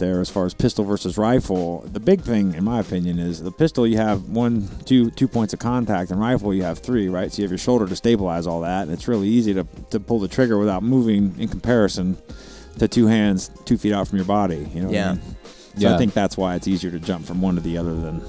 there as far as pistol versus rifle. The big thing, in my opinion, is the pistol you have one, two, two points of contact, and rifle you have three, right? So you have your shoulder to stabilize all that, and it's really easy to, to pull the trigger without moving in comparison to two hands two feet out from your body. You know Yeah. I mean? So Yeah. I think that's why it's easier to jump from one to the other than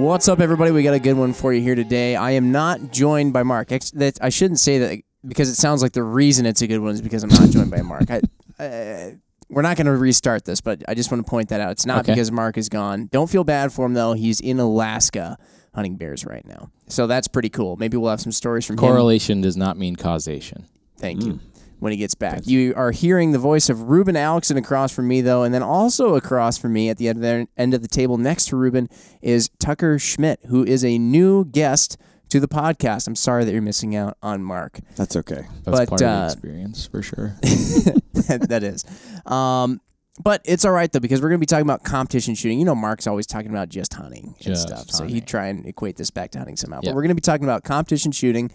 What's up, everybody? We got a good one for you here today. I am not joined by Mark. That- I shouldn't say that because it sounds like the reason it's a good one is because I'm not joined by Mark. I, uh, we're not going to restart this, but I just want to point that out. It's not Okay. because Mark is gone. Don't feel bad for him though. He's in Alaska hunting bears right now, so that's pretty cool. Maybe we'll have some stories from him. Correlation does not mean causation. Thank you. When he gets back, you are hearing the voice of Reuben Aleckson across from me, though, and then also across from me at the end of the, end of the table next to Reuben is Tucker Schmidt, who is a new guest to the podcast. I'm sorry that you're missing out on Mark. that's okay. That's But, part of uh, the experience for sure. that that is. Um, but it's all right though because we're going to be talking about competition shooting. You know, Mark's always talking about just hunting and Just stuff, so he'd try and equate this back to hunting somehow. Yeah. But we're going to be talking about competition shooting.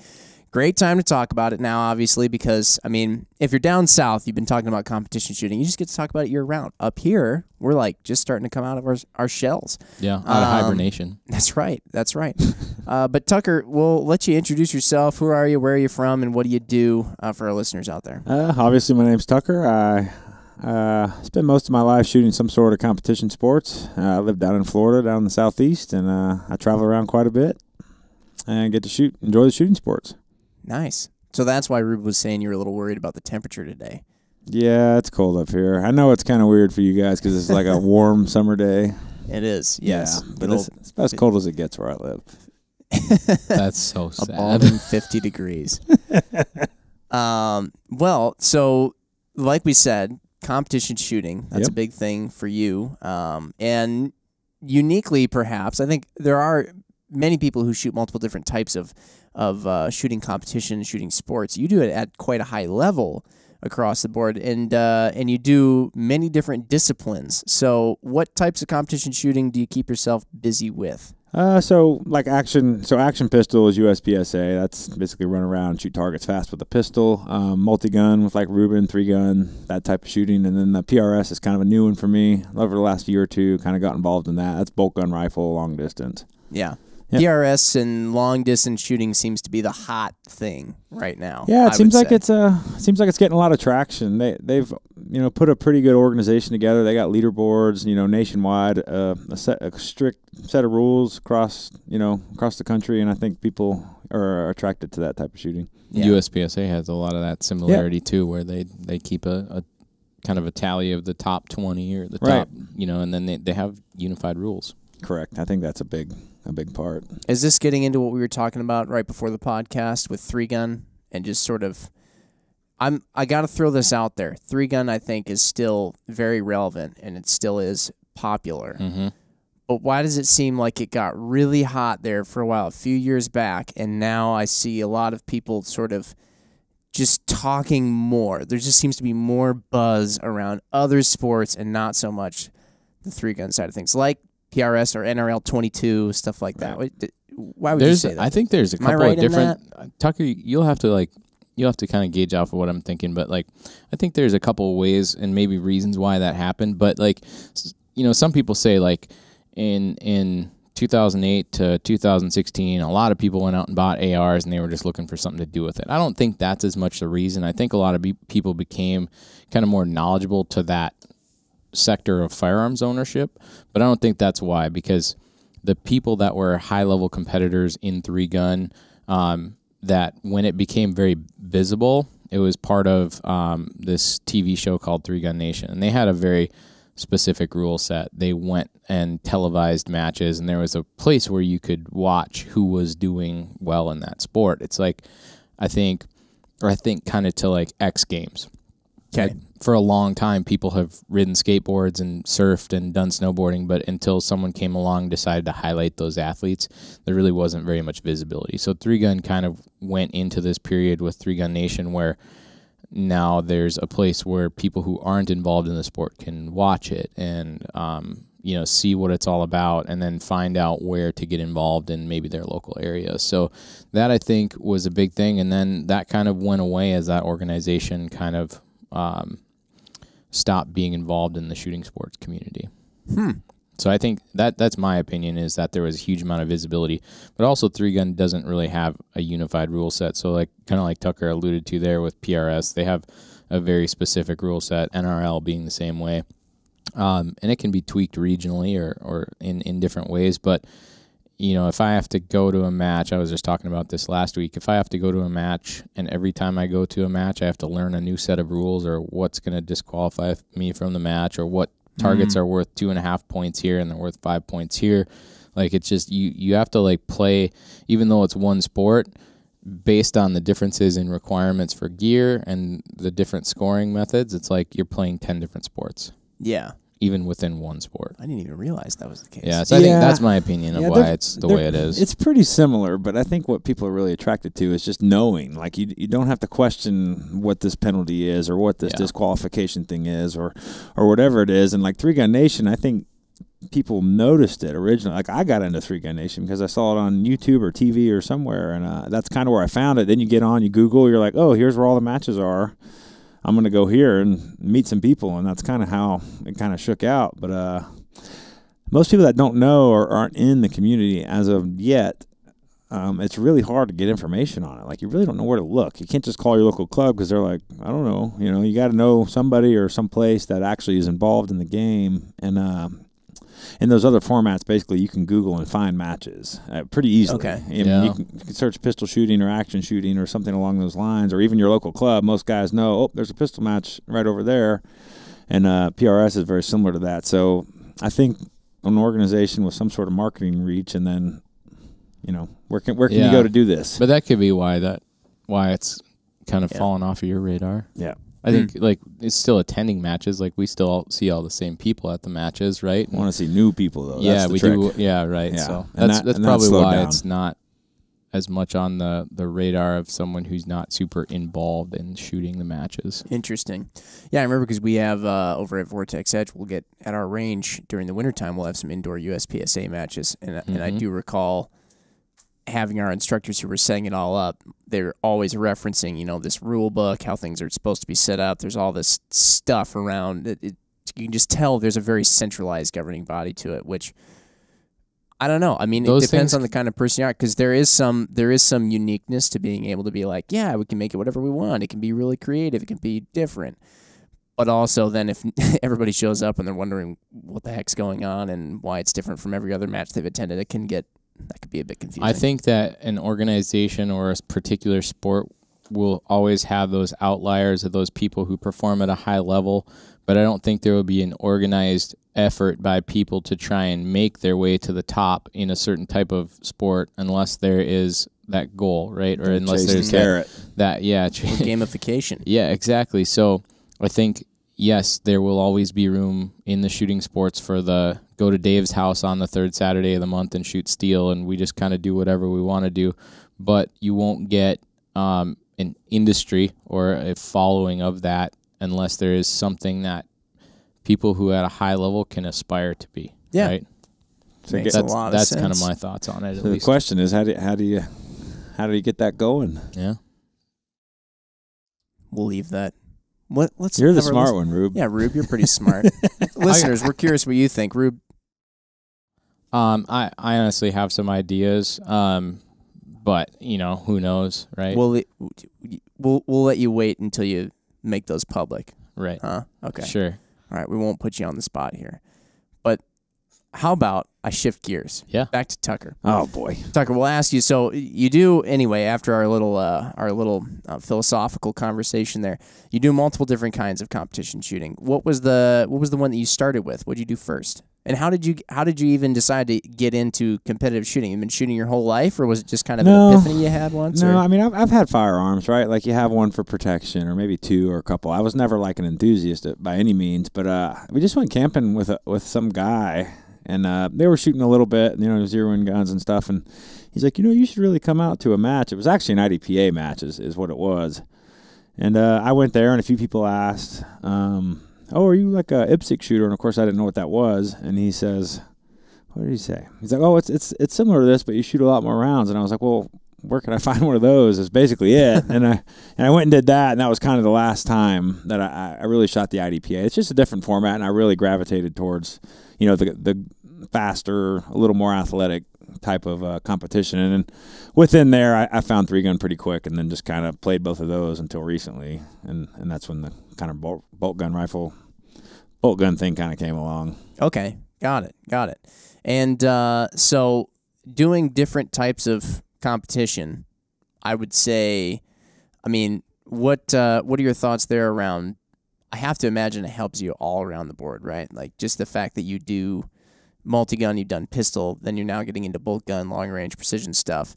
Great time to talk about it now, obviously, because I mean, if you're down south, you've been talking about competition shooting. You just get to talk about it year round. Up here, we're like just starting to come out of our our shells. Yeah, out of Um, hibernation. That's right. That's right. uh, but Tucker, we'll let you introduce yourself. Who are you? Where are you from? And what do you do uh, for our listeners out there? Uh, obviously, my name's Tucker. I uh, spent most of my life shooting some sort of competition sports. Uh, I live down in Florida, down in the southeast, and uh, I travel around quite a bit and get to shoot, enjoy the shooting sports. Nice. So that's why Reuben was saying you were a little worried about the temperature today. Yeah, it's cold up here. I know it's kind of weird for you guys because it's like a warm summer day. It is, yes. Yeah, but it's, it's about as cold as it gets where I live. That's so a sad. balding 50 degrees. um, well, so like we said, competition shooting, that's a big thing for you. Um, and uniquely, perhaps, I think there are many people who shoot multiple different types of, of uh, shooting competition, shooting sports. You do it at quite a high level across the board and uh, and you do many different disciplines so what types of competition shooting do you keep yourself busy with Uh, so like action, so action pistol is USPSA. That's basically run around, shoot targets fast with a pistol. Um, multi gun with like Reuben, three gun, that type of shooting. And then the PRS is kind of a new one for me. Over the last year or two, kind of got involved in that. That's bolt gun rifle, long distance. Yeah. Yep. PRS and long distance shooting seems to be the hot thing right now. Yeah, I it seems like say. it's uh seems like it's getting a lot of traction. They they've you know put a pretty good organization together. They got leaderboards, you know, nationwide, uh, a set a strict set of rules across you know across the country, and I think people are attracted to that type of shooting. Yeah. USPSA has a lot of that similarity too, where they they keep a, a kind of a tally of the top twenty or the Right. top, you know, and then they, they have unified rules. Correct. I think that's a big a big part. Is this getting into what we were talking about right before the podcast with three gun and just sort of I'm I got to throw this out there. Three gun I think is still very relevant and it still is popular. Mm-hmm. But why does it seem like it got really hot there for a while, a few years back, and now I see a lot of people sort of just talking more. There just seems to be more buzz around other sports and not so much the three gun side of things, like PRS or NRL 22, stuff like that. Why- Why would There's, you say that? I think there's a Am couple right of different uh, Tucker. You'll have to like, you'll have to kind of gauge off of what I'm thinking, but like, I think there's a couple of ways and maybe reasons why that happened. But like, you know, some people say like, in in 2008 to 2016, a lot of people went out and bought ARs and they were just looking for something to do with it. I don't think that's as much the reason. I think a lot of be- people became kind of more knowledgeable to that sector of firearms ownership, but I don't think that's why because the people that were high level competitors in three gun um, that when it became very visible, it was part of um, this TV show called Three Gun Nation, and they had a very specific rule set. They went and televised matches, and there was a place where you could watch who was doing well in that sport. It's like, I think, or I think kind of to like X Games. Okay. For a long time, people have ridden skateboards and surfed and done snowboarding, but until someone came along and decided to highlight those athletes, there really wasn't very much visibility. So Three Gun kind of went into this period with Three Gun Nation where now there's a place where people who aren't involved in the sport can watch it and um, you know see what it's all about and then find out where to get involved in maybe their local area so that i think was a big thing and then that kind of went away as that organization kind of um, stopped being involved in the shooting sports community Hmm. so I think that that's my opinion is that there was a huge amount of visibility, but also three gun doesn't really have a unified rule set. So like kind of like Tucker alluded to there with PRS, they have a very specific rule set. NRL being the same way, um, and it can be tweaked regionally or or in in different ways. But you know, if I have to go to a match, I was just talking about this last week. If I have to go to a match, and every time I go to a match, I have to learn a new set of rules or what's going to disqualify me from the match or what targets mm. are worth two and a half points here and they're worth five points here. Like it's just you you have to like play even though it's one sport based on the differences in requirements for gear and the different scoring methods. It's like you're playing ten different sports Yeah. Even within one sport. I didn't even realize that was the case. Yeah, so I think Yeah. that's my opinion of Yeah, why they're- it's the they're- way it is. It's pretty similar, but I think what people are really attracted to is just knowing. Like you, you don't have to question what this penalty is or what this Yeah. disqualification thing is or, or whatever it is. And like Three Gun Nation, I think people noticed it originally. Like I got into Three Gun Nation because I saw it on YouTube or TV or somewhere, and uh, that's kind of where I found it. Then you get on, you Google, you're like, oh, here's where all the matches are. I'm gonna go here and meet some people, and that's kind of how it kind of shook out. But uh, most people that don't know or aren't in the community as of yet, um, it's really hard to get information on it. Like you really don't know where to look. You can't just call your local club because they're like, I don't know. You know, you got to know somebody or some place that actually is involved in the game. And um, in those other formats, basically, you can Google and find matches uh, pretty easily. Okay. I mean, Yeah. you, can, you can search pistol shooting or action shooting or something along those lines, or even your local club. Most guys know, oh, there's a pistol match right over there. And uh, PRS is very similar to that. So I think an organization with some sort of marketing reach, and then, you know, where can where can Yeah. you go to do this? but that could be why that why it's kind of Yeah. fallen off of your radar. yeah, I think like it's still attending matches. Like we still all see all the same people at the matches, right? Want to see new people though. yeah, That's the we trick. do. Yeah, right. Yeah. So And that's that- that's probably why down. it's not as much on the the radar of someone who's not super involved in shooting the matches. Interesting. Yeah, I remember because we have uh, over at Vortex Edge, we'll get at our range during the wintertime, we'll have some indoor USPSA matches. And, and I Mhm. do recall having our instructors who were setting it all up, they're always referencing, you know, this rule book, how things are supposed to be set up. There's all this stuff around it. it you can just tell there's a very centralized governing body to it, which I don't know. I mean, Those it depends on the kind of person you are, because there is some there is some uniqueness to being able to be like, yeah, we can make it whatever we want. It can be really creative. It can be different. But also, then if everybody shows up and they're wondering what the heck's going on and why it's different from every other match they've attended, it can get that could be a bit confusing. I think that an organization or a particular sport will always have those outliers of those people who perform at a high level, but I don't think there will be an organized effort by people to try and make their way to the top in a certain type of sport unless there is that goal, right? Or unless Chase the there's that, that yeah, gamification. yeah, exactly. So I think yes, there will always be room in the shooting sports for the go to Dave's house on the third Saturday of the month and shoot steel, and we just kind of do whatever we want to do. But you won't get um, an industry or a following of that unless there is something that people who at a high level can aspire to be. Yeah. right. So Makes get- a That's lot of that's kind of my thoughts on it. At so the least. question is, how do how do you how do you get that going? Yeah. We'll leave that. What? Let's. You're the smart list- one, Rube. Yeah, Rube, you're pretty smart. Listeners, we're curious what you think. Rube, Um, I, I honestly have some ideas. Um, but you know, who knows, right? we'll we'll we'll let you wait until you make those public. right. Huh? Okay. Sure. All right. We won't put you on the spot here, but how about I shift gears? Yeah. Back to Tucker. Oh boy. Tucker, we'll ask you. So you do anyway. After our little uh, our little uh, philosophical conversation there, you do multiple different kinds of competition shooting. What was the what was the one that you started with? What did you do first? And how did you how did you even decide to get into competitive shooting? You've been shooting your whole life, or was it just kind of No. an epiphany you had once? No, or? I mean I've I've had firearms, right? Like you have one for protection, or maybe two or a couple. I was never like an enthusiast by any means, but uh, we just went camping with a, with some guy, and uh, they were shooting a little bit, you know, zeroing guns and stuff. And he's like, you know, you should really come out to a match. It was actually an IDPA match, is, is what it was. And uh, I went there, and a few people asked. Um, "Oh, are you like a IPSC shooter?" And of course, I didn't know what that was. And he says, "What did he say?" He's like, "Oh, it's it's it's similar to this, but you shoot a lot more rounds." And I was like, "Well." Where can I find one of those? Is basically it, and I and I went and did that, and that was kind of the last time that I, I really shot the IDPA. It's just a different format, and I really gravitated towards, you know, the the faster, a little more athletic type of uh, competition. And within there, I, I, found three gun pretty quick, and then just kind of played both of those until recently, and and that's when the kind of bolt, bolt gun rifle, bolt gun thing kind of came along. Okay, got it, got it. And uh, so doing different types of competition, I would say, I mean, what uh, what are your thoughts there around? I have to imagine it helps you all around the board, right? Like just the fact that you do multi-gun, you've done pistol, then you're now getting into bolt gun, long range precision stuff.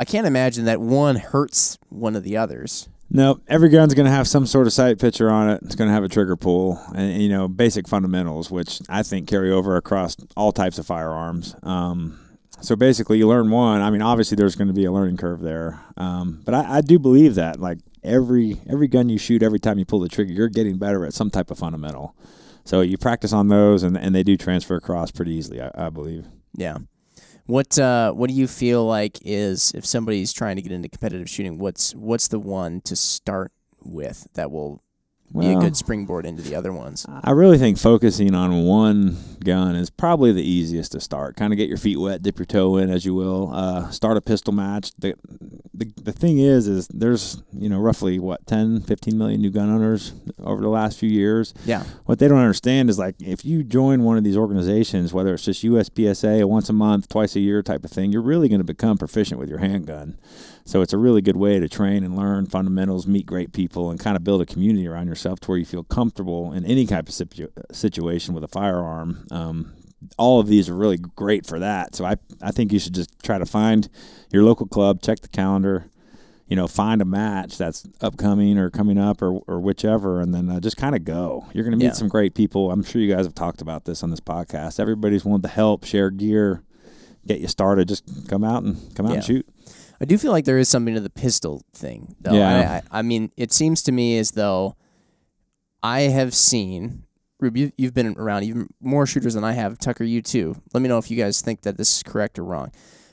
I can't imagine that one hurts one of the others. No, every gun's going to have some sort of sight picture on it. It's going to have a trigger pull, and you know basic fundamentals, which I think carry over across all types of firearms. Um, so basically, you learn one. I mean, obviously, there's going to be a learning curve there, um, but I, I do believe that like every every gun you shoot, every time you pull the trigger, you're getting better at some type of fundamental. So you practice on those, and and they do transfer across pretty easily, I, I believe. Yeah. What uh, what do you feel like is if somebody's trying to get into competitive shooting? What's what's the one to start with that will well, be a good springboard into the other ones. I really think focusing on one gun is probably the easiest to start. Kind of get your feet wet, dip your toe in, as you will. Uh, start a pistol match. The, the the thing is, is there's you know roughly what 10, 15 million new gun owners over the last few years. Yeah. What they don't understand is like if you join one of these organizations, whether it's just USPSA, once a month, twice a year type of thing, you're really going to become proficient with your handgun. So it's a really good way to train and learn fundamentals, meet great people, and kind of build a community around yourself to where you feel comfortable in any type of situ- situation with a firearm. Um, all of these are really great for that. So I, I think you should just try to find your local club, check the calendar, you know, find a match that's upcoming or coming up or, or whichever, and then uh, just kind of go. You're going to meet yeah. some great people. I'm sure you guys have talked about this on this podcast. Everybody's willing to help, share gear, get you started. Just come out and come out yeah. and shoot. I do feel like there is something to the pistol thing, though. Yeah. I, I, I mean, it seems to me as though I have seen. Rube, you, you've been around even more shooters than I have. Tucker, you too. Let me know if you guys think that this is correct or wrong.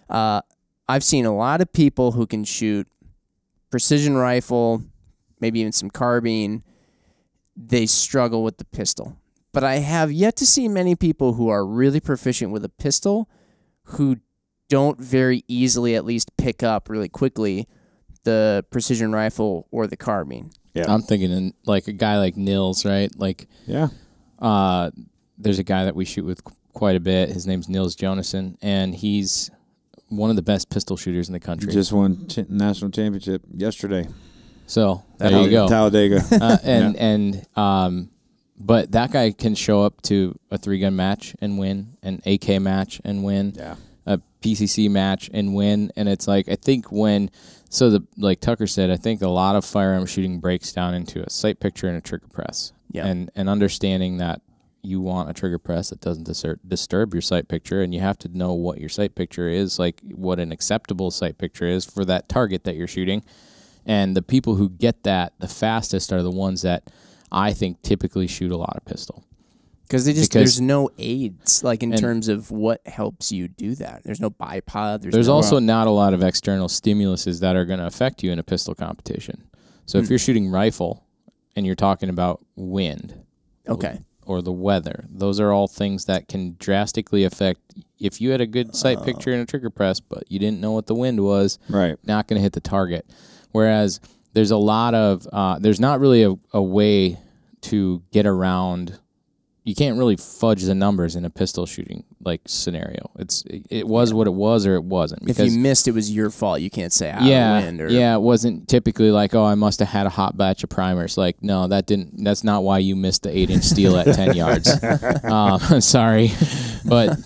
Uh, I've seen a lot of people who can shoot precision rifle, maybe even some carbine. They struggle with the pistol. But I have yet to see many people who are really proficient with a pistol who don't very easily at least pick up really quickly the precision rifle or the carbine. Yeah. I'm thinking in like a guy like Nils, right? Like Yeah. Uh there's a guy that we shoot with quite a bit. His name's Nils Jonasson and he's one of the best pistol shooters in the country. Just won ch- national championship yesterday. So there you go, Talladega, uh, and yeah. and um, but that guy can show up to a three gun match and win, an AK match and win. Yeah. A PCC match and win, and it's like I think when so the like Tucker said, I think a lot of firearm shooting breaks down into a sight picture and a trigger press. Yeah. And and understanding that you want a trigger press that doesn't disturb, disturb your sight picture and you have to know what your sight picture is, like what an acceptable sight picture is for that target that you're shooting. And the people who get that the fastest are the ones that I think typically shoot a lot of pistol. Because they just because, there's no aids like in terms of what helps you do that. There's no bipod. There's, there's no also not a lot of external stimuluses that are going to affect you in a pistol competition. So if hmm. you're shooting rifle and you're talking about wind, okay, or the weather, those are all things that can drastically affect. If you had a good sight oh. picture and a trigger press, but you didn't know what the wind was, right, not going to hit the target. Whereas there's a lot of uh, there's not really a, a way to get around you can't really fudge the numbers in a pistol shooting like scenario. It's it, it was yeah. what it was or it wasn't. If you missed, it was your fault. You can't say ah, yeah, or, yeah. It wasn't typically like oh I must have had a hot batch of primers. Like no, that didn't. That's not why you missed the eight inch steel at ten yards. Uh, sorry, but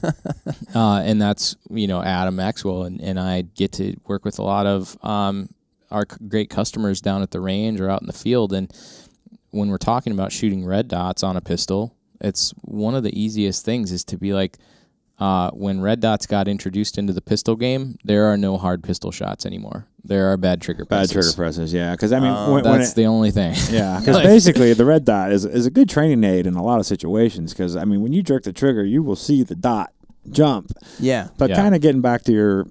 uh, and that's you know Adam Maxwell and and I get to work with a lot of um, our great customers down at the range or out in the field and when we're talking about shooting red dots on a pistol it's one of the easiest things is to be like, uh, when red dots got introduced into the pistol game, there are no hard pistol shots anymore. There are bad trigger presses. Bad trigger presses, yeah. Because I mean, Oh, when, when That's it, the only thing. yeah, because Like- basically the red dot is is a good training aid in a lot of situations. Because I mean, when you jerk the trigger, you will see the dot jump. Yeah. But Yeah. kind of getting back to your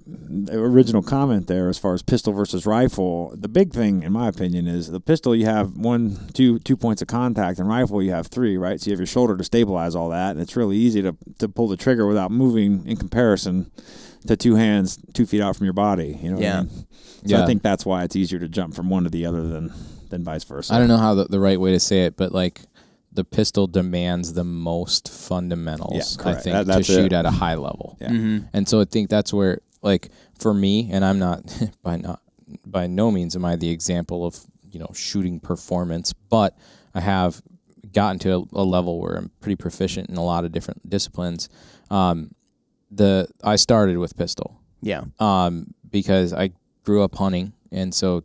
original comment there, as far as pistol versus rifle, the big thing, in my opinion, is the pistol you have one, two, two points of contact, and rifle you have three, right? So you have your shoulder to stabilize all that, and it's really easy to to pull the trigger without moving in comparison to two hands two feet out from your body. You know? what I Yeah. mean? So I think that's why it's easier to jump from one to the other than than vice versa. I don't know how the, the right way to say it, but like the pistol demands the most fundamentals, Yeah, I think, That- to shoot it. at a high level. Yeah. Mm-hmm. And so I think that's where, like, for me, and I'm not by not by no means am I the example of you know shooting performance, but I have gotten to a, a level where I'm pretty proficient in a lot of different disciplines. Um, the I started with pistol Yeah. um, because I grew up hunting, and so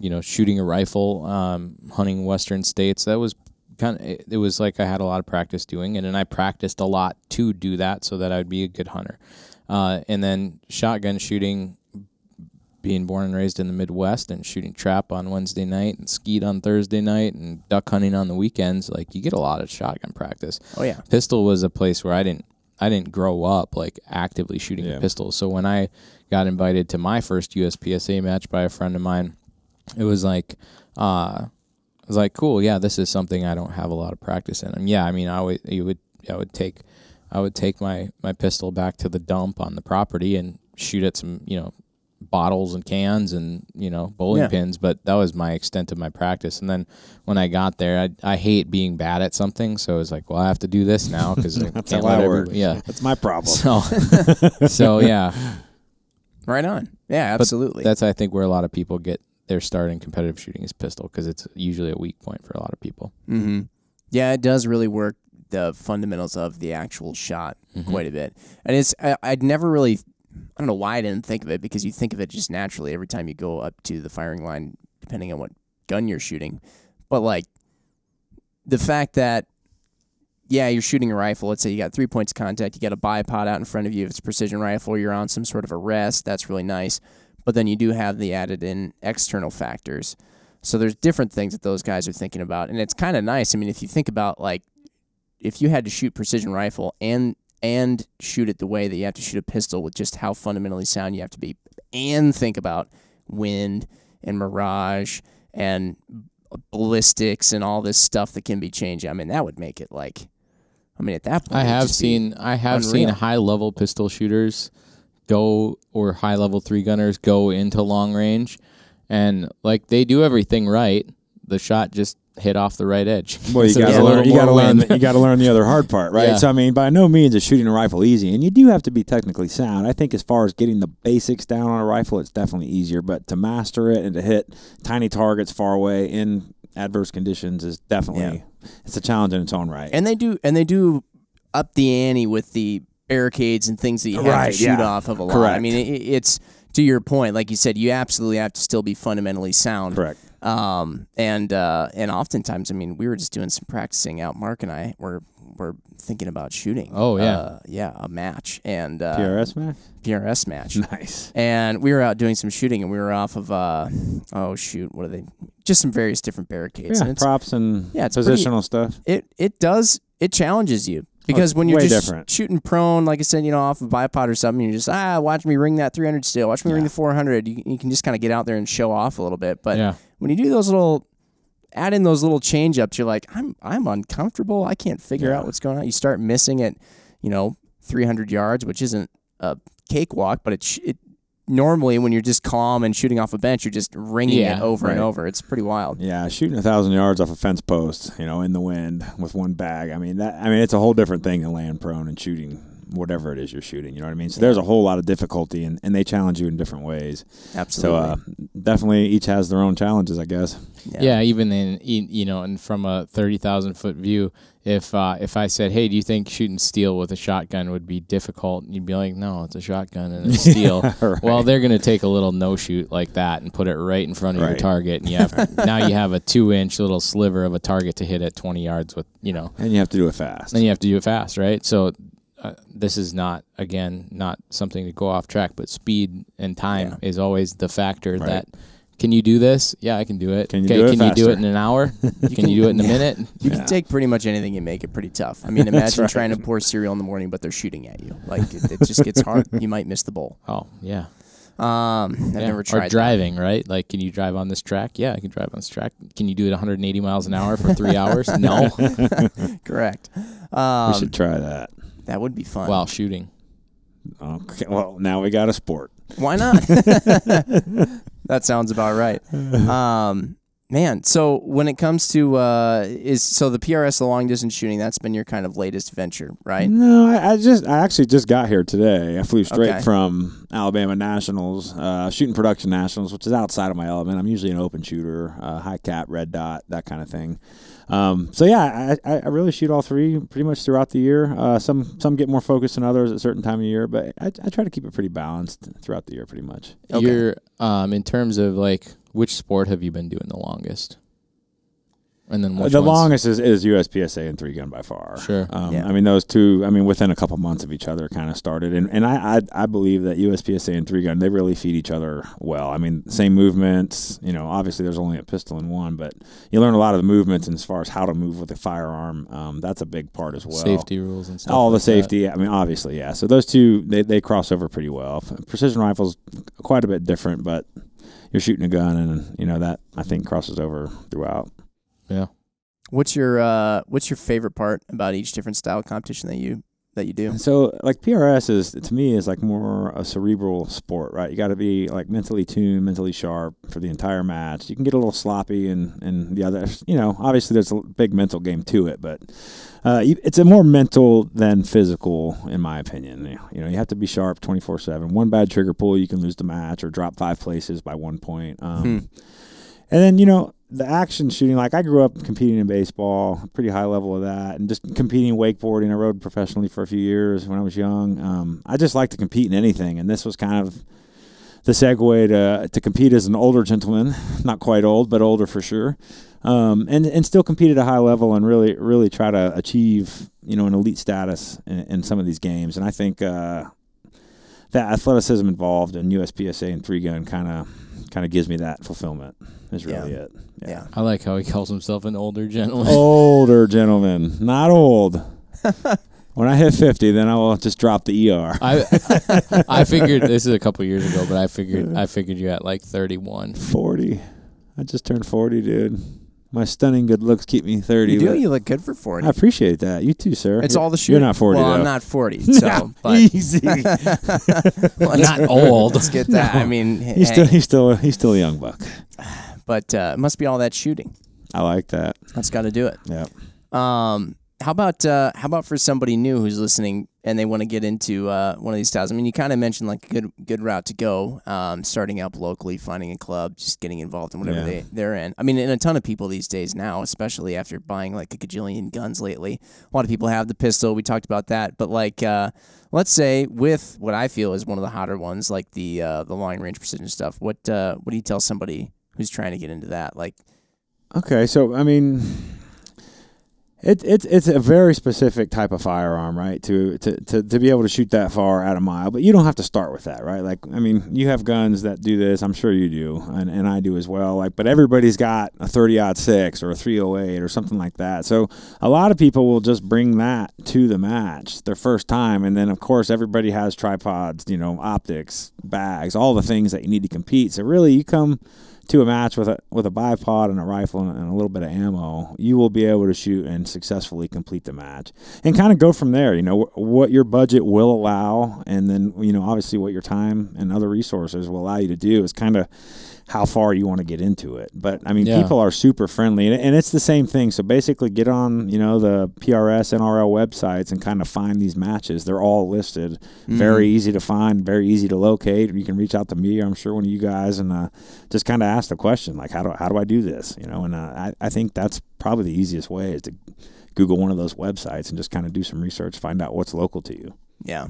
you know, shooting a rifle, um, hunting western states, that was kind of it, it was like I had a lot of practice doing it, and I practiced a lot to do that so that I'd be a good hunter. Uh, and then shotgun shooting, being born and raised in the Midwest, and shooting trap on Wednesday night and skeet on Thursday night and duck hunting on the weekends, like you get a lot of shotgun practice Oh yeah. pistol was a place where I didn't I didn't grow up like actively shooting Yeah. a pistol. So when I got invited to my first USPSA match by a friend of mine, it was like uh I was like, cool, yeah, this is something I don't have a lot of practice in. And yeah, I mean, I would you would I would take I would take my my pistol back to the dump on the property and shoot at some, you know, bottles and cans and you know bowling Yeah. pins but that was my extent of my practice and then when i got there i, I hate being bad at something so i was like well i have to do this now because That's can't how I let work. yeah That's my problem. so so yeah Right on. Yeah, But absolutely. that's i think where a lot of people get their start in competitive shooting is pistol because it's usually a weak point for a lot of people mm-hmm. Yeah, it does really work the fundamentals of the actual shot Mhm. quite a bit, and it's I, I'd never really. I don't know why I didn't think of it because you think of it just naturally every time you go up to the firing line, depending on what gun you're shooting. But like the fact that yeah, you're shooting a rifle. Let's say you got three points of contact. You got a bipod out in front of you. If it's a precision rifle, you're on some sort of a rest. That's really nice. But then you do have the added in external factors. So there's different things that those guys are thinking about, and it's kind of nice. I mean, if you think about like if you had to shoot precision rifle and and shoot it the way that you have to shoot a pistol with just how fundamentally sound you have to be, and think about wind and mirage and ballistics and all this stuff that can be changed. I mean, that would make it like, I mean, at that point, i have seen i have seen high level pistol shooters go or high level three gunners go into long range and like they do everything right the shot just hit off the right edge Well, you So got to learn. You got to learn. wind. You got to learn the other hard part, right? Yeah. So I mean, by no means is shooting a rifle easy, and you do have to be technically sound. I think as far as getting the basics down on a rifle, it's definitely easier. But to master it and to hit tiny targets far away in adverse conditions is definitely it's a challenge in its own right. and they do and they do up the ante with the barricades and things that you have Right, to shoot yeah. off of a lot. I mean, it, it's to your point, like you said, you absolutely have to still be fundamentally sound. Correct. Um, and uh, and oftentimes, I mean, we were just doing some practicing out. Mark and I were were thinking about shooting. Oh, yeah. uh, yeah, a match and uh, PRS match. PRS match. Nice. And we were out doing some shooting, and we were off of uh, oh shoot, what are they? Just some various different barricades. Yeah, and props and Yeah, it's pretty- positional stuff. it it does it challenges you because it's when you're just different. shooting prone, like I said, you know, off a bipod or something, you're just ah, watch me ring that 300 still, watch me ring the 400. You, you can just kind of get out there and show off a little bit. But yeah when you do those little, add in those little change ups, you're like, I'm I'm uncomfortable. I can't figure Yeah. out what's going on. You start missing at, you know, 300 yards, which isn't a cakewalk, but it's it normally when you're just calm and shooting off a bench, you're just ringing Yeah, it over and over. It's pretty wild. Yeah, shooting a thousand yards off a fence post, you know, in the wind with one bag. I mean that. I mean it's a whole different thing than laying prone and shooting whatever it is you're shooting. You know what I mean? So there's a whole lot of difficulty, and, and they challenge you in different ways. Absolutely. So uh, definitely each has their own challenges, I guess. Yeah. even in e- you know, and from a thirty thousand foot view, if uh, if I said, "Hey, do you think shooting steel with a shotgun would be difficult?" You'd be like, "No, it's a shotgun and a steel." Right. Well, they're going to take a little no shoot like that and put it right in front of your target, and you have now you have a two inch little sliver of a target to hit at twenty yards with you know. and you have to do it fast. Then you have to do it fast, right? So, uh, this is not again not something to go off track, but speed and time Yeah. is always the factor Right. that. Can you do this? Yeah, I can do it. Can you okay, do it can you do it in an hour? can, can- you do it in a minute? You Yeah. can take pretty much anything and make it pretty tough. I mean, imagine right. trying to pour cereal in the morning, but they're shooting at you. Like it, it just gets hard. You might miss the bowl. Oh yeah. Um, I've Yeah. never or tried that. driving, right? Like, can you drive on this track? Yeah, I can drive on this track. Can you do it 180 miles an hour for three hours? No, Correct. we Um, should try that. That would be fun. while shooting. Okay, well, now we got a sport. Why not? that sounds about right. Um, man, so when it comes to uh, is so the PRS, the long distance shooting, that's been your kind of latest venture, right? No, I, I just I actually just got here today. I flew straight Okay. from Alabama Nationals, uh, shooting production nationals, which is outside of my element. I'm usually an open shooter, uh, high cap, red dot, that kind of thing. Um, so yeah, I, I I really shoot all three pretty much throughout the year. Uh, some some get more focused than others at a certain time of year, but I, I try to keep it pretty balanced throughout the year, pretty much. Okay. You're um in terms of like which sport have you been doing the longest? And then Uh, the ones- longest is, is USPSA and three gun by far. Sure. Um, Yeah. I mean, those two. I mean, within a couple months of each other, kind of started, and and I, I I believe that USPSA and three gun they really feed each other well. I mean, same movements. You know, obviously there's only a pistol in one, but you learn a lot of the movements and as far as how to move with a firearm. Um, that's a big part as well. safety rules and stuff. All the like that. safety. I mean, obviously, yeah. So those two they, they cross over pretty well. Precision rifles quite a bit different, but you're shooting a gun, and you know that I think crosses over throughout. Yeah. What's your uh, what's your favorite part about each different style competition that you that you do? And so like PRS is to me is like more a cerebral sport, right? You got to be like mentally tuned, mentally sharp for the entire match. You can get a little sloppy and and the other, you know, obviously there's a big mental game to it, but uh, it's a more mental than physical, in my opinion. You know, You have to be sharp 24 seven. One bad trigger pull, you can lose the match or drop five places by one point. Um, Hmm. And then you know the action shooting. Like I grew up competing in baseball, pretty high level of that, and just competing wakeboarding. I rode professionally for a few years when I was young. Um, I just like to compete in anything, and this was kind of the segue to to compete as an older gentleman, not quite old, but older for sure, um, and and still compete at a high level and really really try to achieve you know an elite status in, in some of these games. And I think uh, that athleticism involved in USPSA and three gun kind of kind of gives me that fulfillment. Is really Yeah. it. Yeah. I like how he calls himself an older gentleman. Older gentleman, not old. when I hit fifty, then I will just drop the ER. I I figured this is a couple years ago, but I figured I figured you at like 31. Forty. I just turned forty, dude. My stunning good looks keep me thirty. You do. but You look good for forty. I appreciate that. You too, sir. It's You're- all the shooting. You're not forty Well, though. I'm not forty. So, but Easy. let's- Not old. Let's get that. I mean, he's hey, still he's still he's still a young buck. but uh, it must be all that shooting. I like that. That's got to do it. Yeah. Um, how about uh, how about for somebody new who's listening and they want to get into uh, one of these styles? I mean, you kind of mentioned like a good good route to go, um, starting up locally, finding a club, just getting involved in whatever Yeah. they they're in. I mean, and a ton of people these days now, especially after buying like a gajillion guns lately. A lot of people have the pistol. We talked about that, but like. Uh, Let's say with what I feel is one of the hotter ones, like the uh, the long range precision stuff. What uh, what do you tell somebody who's trying to get into that? Like, Okay, so I mean, it, it's it's a very specific type of firearm, right? To, to to to be able to shoot that far at a mile, but you don't have to start with that, right? Like, I mean, you have guns that do this. I'm sure you do, and, and I do as well. Like, but everybody's got a 30 aught six or a 308 or something like that. So a lot of people will just bring that to the match their first time, and then of course everybody has tripods, you know, optics, bags, all the things that you need to compete. So really, you come to a match with a with a bipod and a rifle and, and a little bit of ammo, you will be able to shoot and successfully complete the match, and kind of go from there. You know wh- what your budget will allow, and then you know obviously what your time and other resources will allow you to do is kind of how far you want to get into it. But I mean, Yeah. people are super friendly, and, and it's the same thing. So basically, get on you know the PRS NRL websites and kind of find these matches. They're all listed. Very easy to find, very easy to locate. And you can reach out to me, I'm sure one of you guys, and uh, just kind of ask the question like, how do how do I do this? You know, and uh, I I think that's probably the easiest way is to Google one of those websites and just kind of do some research, find out what's local to you. Yeah.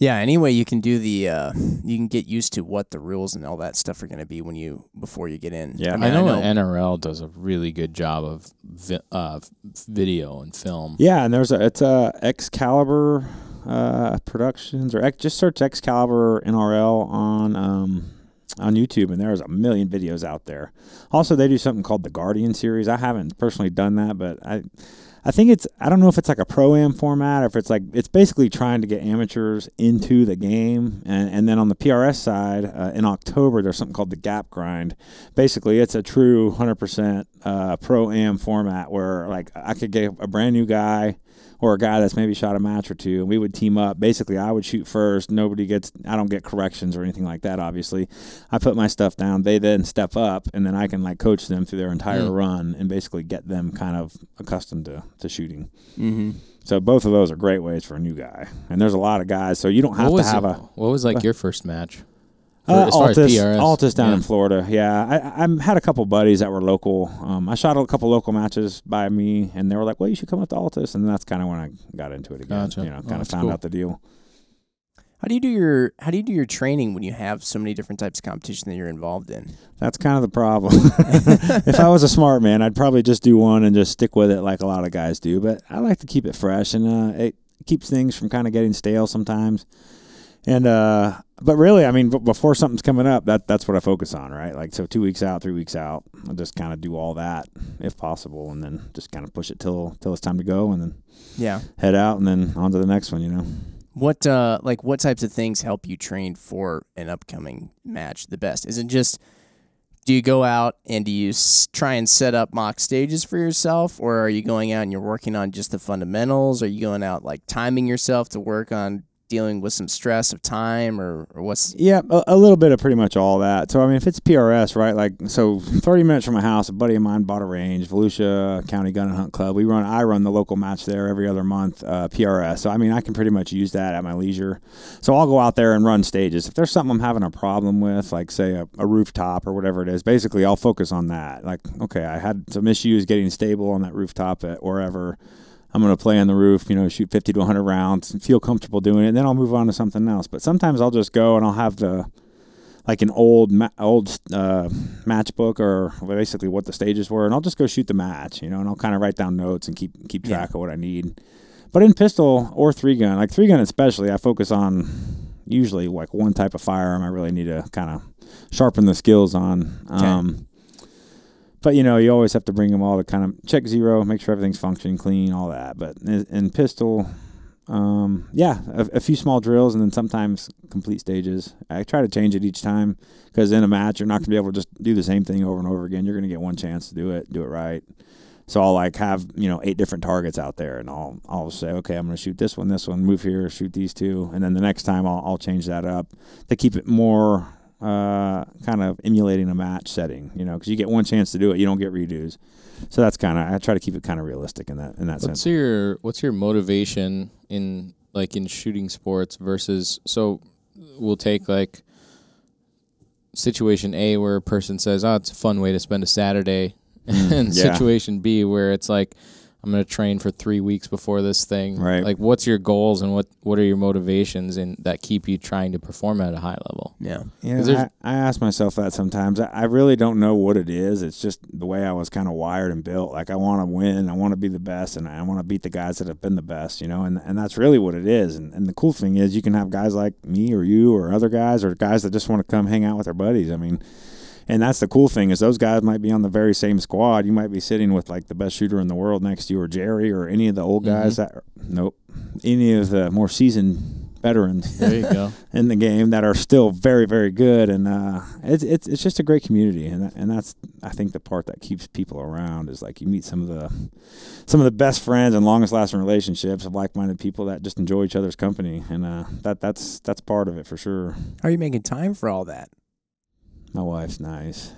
Yeah, anyway, you can do the uh, you can get used to what the rules and all that stuff are going to be when you before you get in. Yeah. I, mean, I know, NRL does a really good job of vi- uh, video and film. Yeah, and there's a it's a Excalibur uh, Productions or X, just search Excalibur NRL on um, on YouTube, and there's a million videos out there. Also, they do something called the Guardian series. I haven't personally done that, but I. I think it's I don't know if it's like a pro am format or if it's like it's basically trying to get amateurs into the game and, and then on the PRS side uh, in October there's something called the gap grind. Basically it's a true 100% uh, pro am format where like I could get a brand new guy or a guy that's maybe shot a match or two, and we would team up. Basically, I would shoot first. Nobody gets, I don't get corrections or anything like that. Obviously, I put my stuff down. They then step up, and then I can like coach them through their entire Mm. run and basically get them kind of accustomed to to shooting. hmm So both of those are great ways for a new guy. And there's a lot of guys, so you don't have to have it- a. what was like your first match? For- Uh, as far as Altus, PRS? Altus down Yeah. in Florida. Yeah, I, I had a couple buddies that were local. Um, I shot a couple local matches by me, and they were like, "Well, you should come up to Altus," and that's kind of when I got into it again. Gotcha. You know, Oh, kind of that's found cool. out the deal. How do you do your How do you do your training when you have so many different types of competition that you're involved in? That's kind of the problem. if I was a smart man, I'd probably just do one and just stick with it like a lot of guys do. But I like to keep it fresh, and uh, it keeps things from kind of getting stale sometimes. And uh, but really, I mean, b- before something's coming up, that that's what I focus on, right? Like so, two weeks out, three weeks out, I'll just kind of do all that if possible, and then just kind of push it till till it's time to go, and then Yeah. head out, and then on to the next one. You know. What uh like what types of things help you train for an upcoming match the best? Is it just do you go out and do you s- try and set up mock stages for yourself or are you going out and you're working on just the fundamentals? Are you going out like timing yourself to work on dealing with some stress of time or, or what's Yeah, a, a little bit of pretty much all that. So I mean, if it's PRS, right? Like, so thirty minutes from my house, a buddy of mine bought a range, Volusia County Gun and Hunt Club. We run, I run the local match there every other month, uh, PRS. So I mean, I can pretty much use that at my leisure. So I'll go out there and run stages. If there's something I'm having a problem with, like say a, a rooftop or whatever it is, basically I'll focus on that. Like, okay, I had some issues getting stable on that rooftop at wherever. I'm going to play on the roof, you know, shoot 50 to 100 rounds and feel comfortable doing it. And then I'll move on to something else. But sometimes I'll just go and I'll have the, like an old ma- old uh, match book or basically what the stages were, and I'll just go shoot the match, you know, and I'll kind of write down notes and keep keep Yeah. track of what I need. But in pistol or three gun, like three gun especially, I focus on usually like one type of firearm. I really need to kind of sharpen the skills on. Um, but you know, you always have to bring them all to kind of check zero, make sure everything's functioning clean, all that. But in, pistol, um, yeah, a, a few small drills and then sometimes complete stages. I try to change it each time because in a match you're not going to be able to just do the same thing over and over again. You're going to get one chance to do it, do it right. So I'll like have you know eight different targets out there, and I'll I'll say okay, I'm going to shoot this one, this one, move here, shoot these two, and then the next time I'll I'll change that up to keep it more uh, kind of emulating a match setting, you know, because you get one chance to do it, you don't get redos. So that's kind of I try to keep it kind of realistic in that in that What's sense. your What's your motivation in like in shooting sports versus so we'll take like situation A where a person says, "Oh, it's a fun way to spend a Saturday," and yeah. situation B where it's like, "I'm going to train for three weeks before this thing." Right. Like, what's your goals and what what are your motivations and that keep you trying to perform at a high level? yeah. Yeah, 'Cause there's- I, I ask myself that sometimes. I, I really don't know what it is. It's just the way I was kind of wired and built. Like I want to win, I want to be the best, and I want to beat the guys that have been the best. You know, and and that's really what it is. And and the cool thing is, you can have guys like me or you or other guys or guys that just want to come hang out with their buddies. I mean. And that's the cool thing is those guys might be on the very same squad. You might be sitting with like the best shooter in the world next to you, or Jerry, or any of the old guys that. Nope, any of the more seasoned veterans There you go. in the game that are still very very good and uh, it's it's it's just a great community and that, and that's I think the part that keeps people around is like you meet some of the some of the best friends and longest lasting relationships of like minded people that just enjoy each other's company and uh, that that's that's part of it for sure. How are you making time for all that? My wife's nice.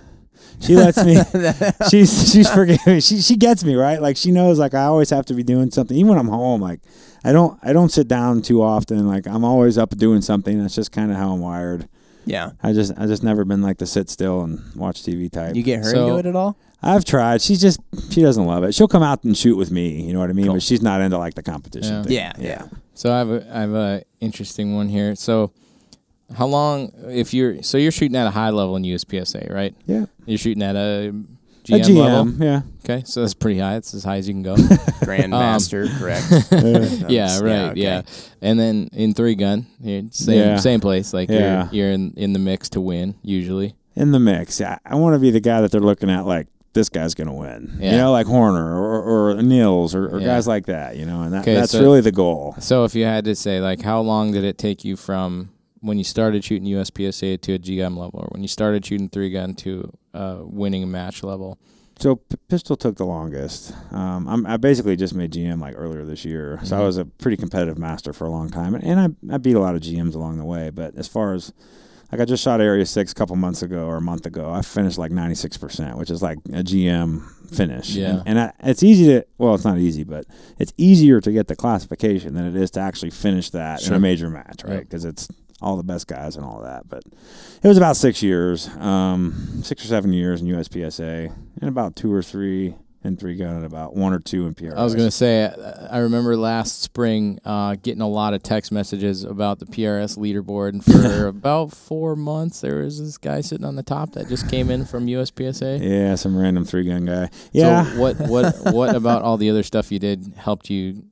She lets me. she's she's forgiving. She she gets me right. Like she knows. Like I always have to be doing something. Even when I'm home, like I don't I don't sit down too often. Like I'm always up doing something. That's just kind of how I'm wired. yeah. I just I just never been like the sit still and watch TV type. You get her So- into it at all? I've tried. She's just she doesn't love it. She'll come out and shoot with me. You know what I mean? Cool. But she's not into like the competition. Yeah. thing. Yeah, yeah. So I have a I have a interesting one here. So how long if you're so you're shooting at a high level in USPSA, right? Yeah. You're shooting at a GM, a GM, level. yeah. Okay, so that's pretty high. It's as high as you can go. Grandmaster, correct? yeah, Um, right. okay. Yeah, and then in three gun, same Yeah. same place. Like Yeah. you're you're in in the mix to win usually. in the mix. I, I want to be the guy that they're looking at like this guy's going to win. You know, like Horner or, or Nils or, or Yeah. guys like that, you know, and that, that's so- really the goal. So if you had to say like how long did it take you from when you started shooting USPSA to a GM level, or when you started shooting three gun to uh, winning a match level? So P- pistol took the longest. Um, I'm, I basically just made GM like earlier this year, so I Mhm. was a pretty competitive master for a long time, and I I beat a lot of GMs along the way. But as far as like I just shot Area Six a couple months ago or a month ago, I finished like 96 percent, which is like a GM finish. Yeah. and, and I, it's easy to well, it's not easy, but it's easier to get the classification than it is to actually finish that in a major match, right? Yep. Because it's all the best guys and all that. But it was about six years, um, six or seven years in USPSA, and about two or three in three gun, and about one or two in PRS. I was gonna say, uh, I remember last spring uh, getting a lot of text messages about the PRS leaderboard, and for about four months there was this guy sitting on the top that just came in from USPSA. Yeah, some random three gun guy. Yeah. So what what what about all the other stuff you did helped you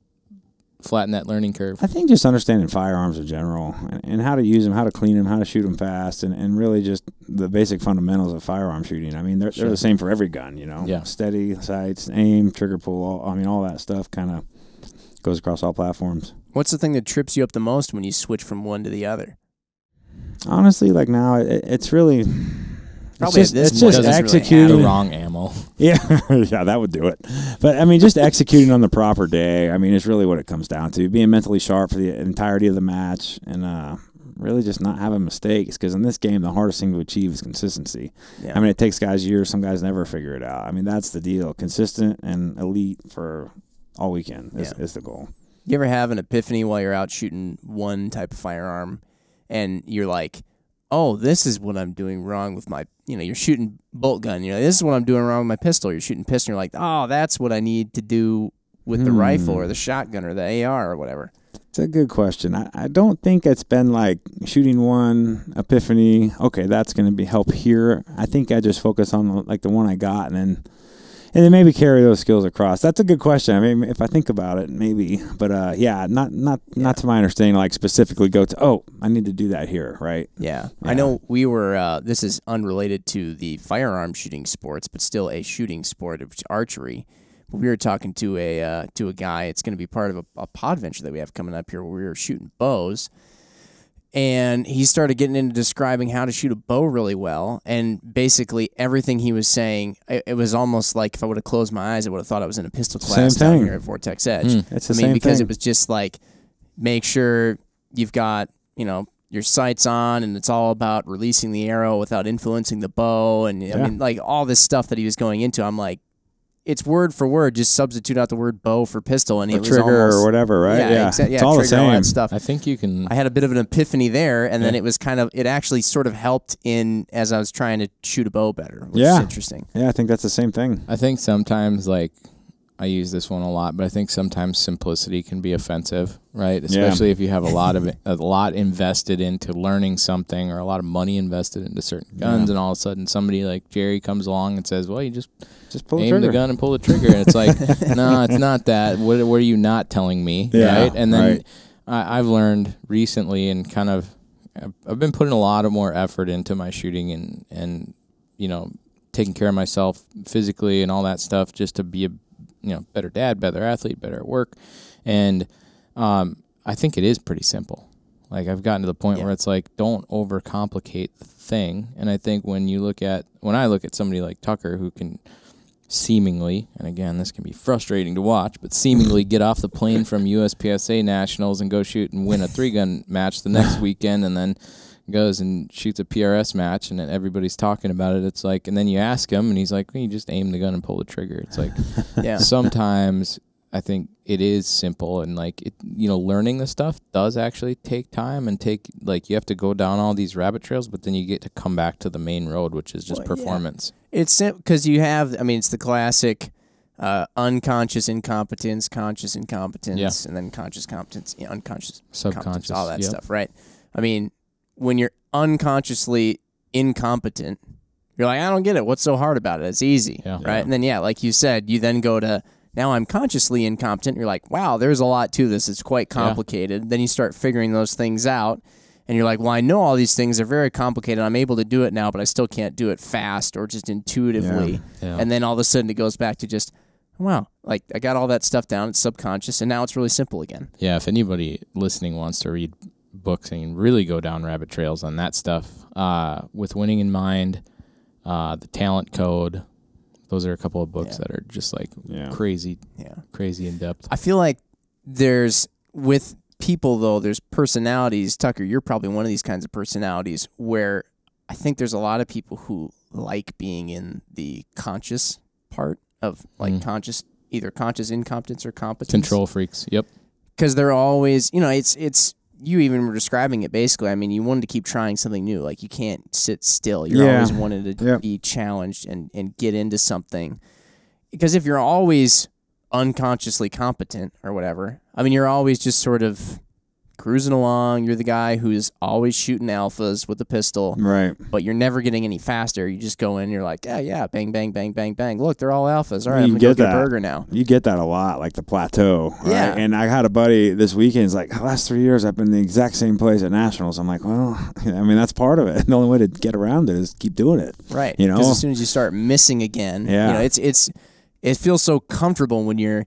flatten that learning curve? I think just understanding firearms in general and, and how to use them, how to clean them, how to shoot them fast, and, and really just the basic fundamentals of firearm shooting. I mean, they're, Sure. they're the same for every gun, you know? Yeah. Steady, sights, aim, trigger pull, all, I mean, all that stuff kind of goes across all platforms. What's the thing that trips you up the most when you switch from one to the other? Honestly, like now, it, it's really. Probably it's this just, it's just it doesn't really executing. The wrong ammo. Yeah, yeah, that would do it. But I mean, just executing on the proper day. I mean, it's really what it comes down to: being mentally sharp for the entirety of the match, and uh, really just not having mistakes. Because in this game, the hardest thing to achieve is consistency. Yeah. I mean, it takes guys years. Some guys never figure it out. I mean, that's the deal: consistent and elite for all weekend is, Yeah. is the goal. You ever have an epiphany while you're out shooting one type of firearm and you're like, oh, this is what I'm doing wrong with my, you know, you're shooting bolt gun. You know, this is what I'm doing wrong with my pistol. You're shooting pistol. You're like, oh, that's what I need to do with the Hmm. rifle or the shotgun or the AR or whatever. It's a good question. I, I don't think it's been like shooting one epiphany. Okay, that's going to be help here. I think I just focus on like the one I got, and then and then maybe carry those skills across. That's a good question. I mean, if I think about it, maybe. But uh, yeah, not not not to my understanding. Like specifically, go to oh, I need to do that here, right? Yeah. I know we were, uh, this is unrelated to the firearm shooting sports, but still a shooting sport, which is archery. But we were talking to a uh, to a guy. It's going to be part of a, a pod venture that we have coming up here where we were shooting bows. And he started getting into describing how to shoot a bow really well. And basically, everything he was saying, it, it was almost like if I would have closed my eyes, I would have thought I was in a pistol class Same down thing. here at Vortex Edge. Mm. It's the I mean, same because thing. it was just like make sure you've got you know your sights on, and it's all about releasing the arrow without influencing the bow, and I mean like all this stuff that he was going into. I'm like, it's word for word. Just substitute out the word bow for pistol, and Or it was trigger almost, or whatever, right? Yeah, exa- yeah, it's all the trigger, all same. that stuff. I think you can. I had a bit of an epiphany there, and then it was kind of it actually sort of helped in as I was trying to shoot a bow better, which Yeah. is interesting. Yeah, I think that's the same thing. I think sometimes like I use this one a lot, but I think sometimes simplicity can be offensive, right? Especially if you have a lot of a lot invested into learning something or a lot of money invested into certain guns, Yeah. and all of a sudden somebody like Jerry comes along and says, "Well, you just Just pull aim trigger. the gun and pull the trigger," and it's like, no, it's not that. What, what are you not telling me, Yeah, right? And then right. I, I've learned recently, and kind of, I've- I've been putting a lot of more effort into my shooting and and you know taking care of myself physically and all that stuff just to be a you know better dad, better athlete, better at work, and um, I think it is pretty simple. Like I've gotten to the point Yeah. where it's like don't overcomplicate the thing, and I think when you look at when I look at somebody like Tucker who can seemingly, and again this can be frustrating to watch, but seemingly get off the plane from USPSA nationals and go shoot and win a three gun match the next weekend, and then goes and shoots a PRS match, and then everybody's talking about it. It's like, and then you ask him, and he's like, well, "You just aim the gun and pull the trigger." It's like Yeah. sometimes I think it is simple, and like it, you know, learning the stuff does actually take time and take like you have to go down all these rabbit trails, but then you get to come back to the main road, which is just Well, yeah. performance. It's because you have. I mean, it's the classic. uh, unconscious incompetence, conscious incompetence, Yeah. and then conscious competence, unconscious, Subconscious, competence, all that yep. stuff, right? I mean, when you're unconsciously incompetent, you're like, I don't get it. What's so hard about it? It's easy, Yeah. right? Yeah. And then yeah, like you said, you then go to now I'm consciously incompetent. You're like, wow, there's a lot to this. It's quite complicated. Then you start figuring those things out. And you're like, well, I know all these things are very complicated. I'm able to do it now, but I still can't do it fast or just intuitively. Yeah. And then all of a sudden it goes back to just, wow, like I got all that stuff down. It's subconscious, and now it's really simple again. Yeah, if anybody listening wants to read books and really go down rabbit trails on that stuff, uh, with winning in mind, uh, the talent code, those are a couple of books Yeah. that are just like Yeah. crazy, Yeah. crazy in depth. I feel like there's with people though, there's personalities. Tucker, you're probably one of these kinds of personalities where I think there's a lot of people who like being in the conscious part of like Mm. conscious, either conscious incompetence or competence. Control freaks. Yep. because they're always, you know, it's it's you even were describing it basically. I mean, you wanted to keep trying something new. Like you can't sit still. You're Yeah. always wanted to Yep. be challenged and and get into something. Because if you're always unconsciously competent or whatever, I mean, you're always just sort of cruising along. You're the guy who's always shooting alphas with a pistol, Right. but you're never getting any faster. You just go in, you're like, yeah, yeah, bang, bang, bang, bang, bang. Look, they're all alphas. All right, You I'm gonna get go get a that. burger now. You get that a lot, like the plateau. Right? Yeah. And I had a buddy this weekend. He's like, last three years, I've been the exact same place at nationals. I'm like, well, I mean, that's part of it. The only way to get around it is keep doing it. Right. You know? because as soon as you start missing again, Yeah. you know, it's it's it feels so comfortable when you're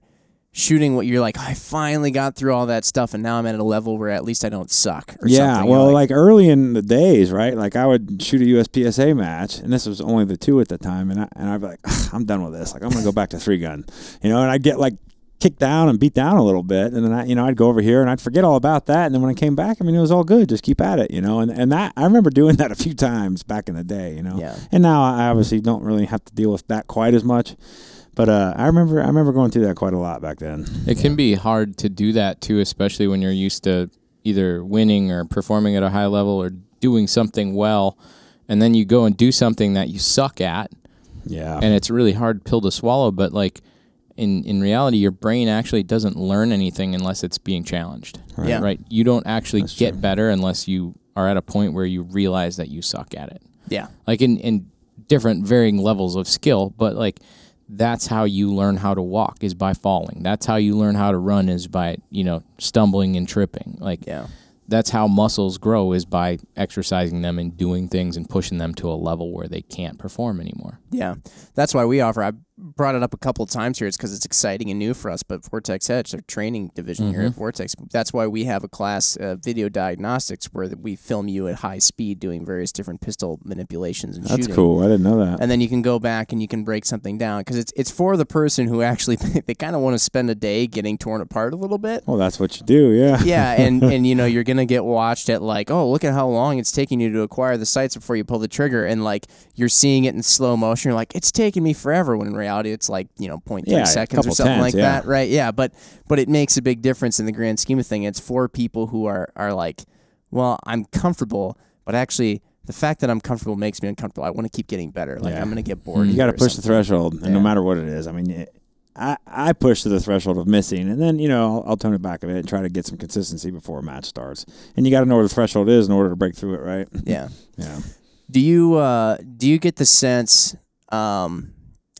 shooting what you're like. I finally got through all that stuff, and now I'm at a level where at least I don't suck. Or Yeah, something. Well, like, early in the days, right? Like I would shoot a USPSA match, and this was only the two at the time, and I, and I'd be like, I'm done with this. Like I'm gonna go back to three gun, you know. And I'd get like kicked down and beat down a little bit, and then I, you know, I'd go over here and I'd forget all about that, and then when I came back, I mean, it was all good. Just keep at it, you know. And and that I remember doing that a few times back in the day, you know. Yeah. And now I obviously don't really have to deal with that quite as much. But uh, I remember I remember going through that quite a lot back then. It can be hard to do that too, especially when you're used to either winning or performing at a high level or doing something well, and then you go and do something that you suck at, Yeah. and it's a really hard pill to swallow. But like in in reality, your brain actually doesn't learn anything unless it's being challenged. Right. Yeah. Right. You don't actually That's get true. better unless you are at a point where you realize that you suck at it. yeah, Like in in different varying levels of skill, but like that's how you learn how to walk is by falling. That's how you learn how to run is by, you know, stumbling and tripping. Like yeah, that's how muscles grow is by exercising them and doing things and pushing them to a level where they can't perform anymore. yeah. That's why we offer. I brought it up a couple of times here. It's because it's exciting and new for us. But Vortex Edge, our training division here at Mm-hmm. Vortex, that's why we have a class, uh, video diagnostics, where we film you at high speed doing various different pistol manipulations and That's shooting. cool. I didn't know that. and then you can go back and you can break something down because it's it's for the person who actually they kind of want to spend a day getting torn apart a little bit. well, that's what you do. Yeah. Yeah, and and you know you're gonna get watched at like, oh, look at how long it's taking you to acquire the sights before you pull the trigger, and like you're seeing it in slow motion. You're like, it's taking me forever. When in reality, it's like you know 0.3 Yeah, seconds or something tenths, like yeah. that, right? Yeah, but but it makes a big difference in the grand scheme of things. It's for people who are are like, well, I'm comfortable, but actually. The fact that I'm comfortable makes me uncomfortable. I want to keep getting better. Like Yeah. I'm gonna get bored. You got to push the threshold, and no matter what it is. I mean, it, I I push to the threshold of missing, and then you know I'll, I'll tone it back a bit and try to get some consistency before a match starts. And you got to know where the threshold is in order to break through it, right? Yeah. Yeah. Do you uh do you get the sense um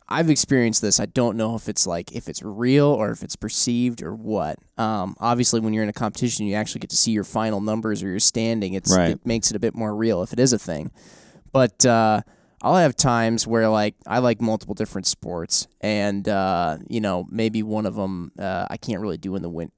I've experienced this. I don't know if it's like if it's real or if it's perceived or what. Um obviously when you're in a competition you actually get to see your final numbers or your standing. It's Right. it makes it a bit more real if it is a thing. But uh I'll have times where like I like multiple different sports and uh you know maybe one of them uh, I can't really do in the win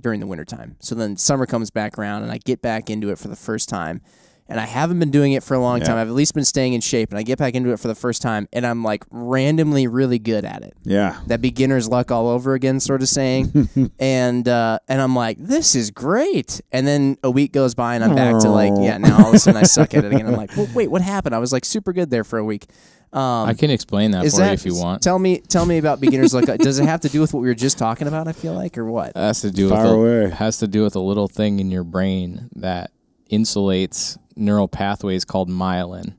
during the winter time. So then summer comes back around and I get back into it for the first time and I haven't been doing it for a long Yeah. time. I've at least been staying in shape, and I get back into it for the first time, and I'm like randomly really good at it. Yeah. That beginner's luck all over again, sort of saying, and uh, and I'm like, this is great. And then a week goes by, and I'm back to like, yeah, now all of a sudden I suck at it again. I'm like, well, wait, what happened? I was like super good there for a week. Um, I can explain that is for that you if you want. Tell me, tell me about beginner's luck. Does it have to do with what we were just talking about? I feel like, or what? It has to do Fire with away. a, has to do with a little thing in your brain that insulates neural pathways called myelin.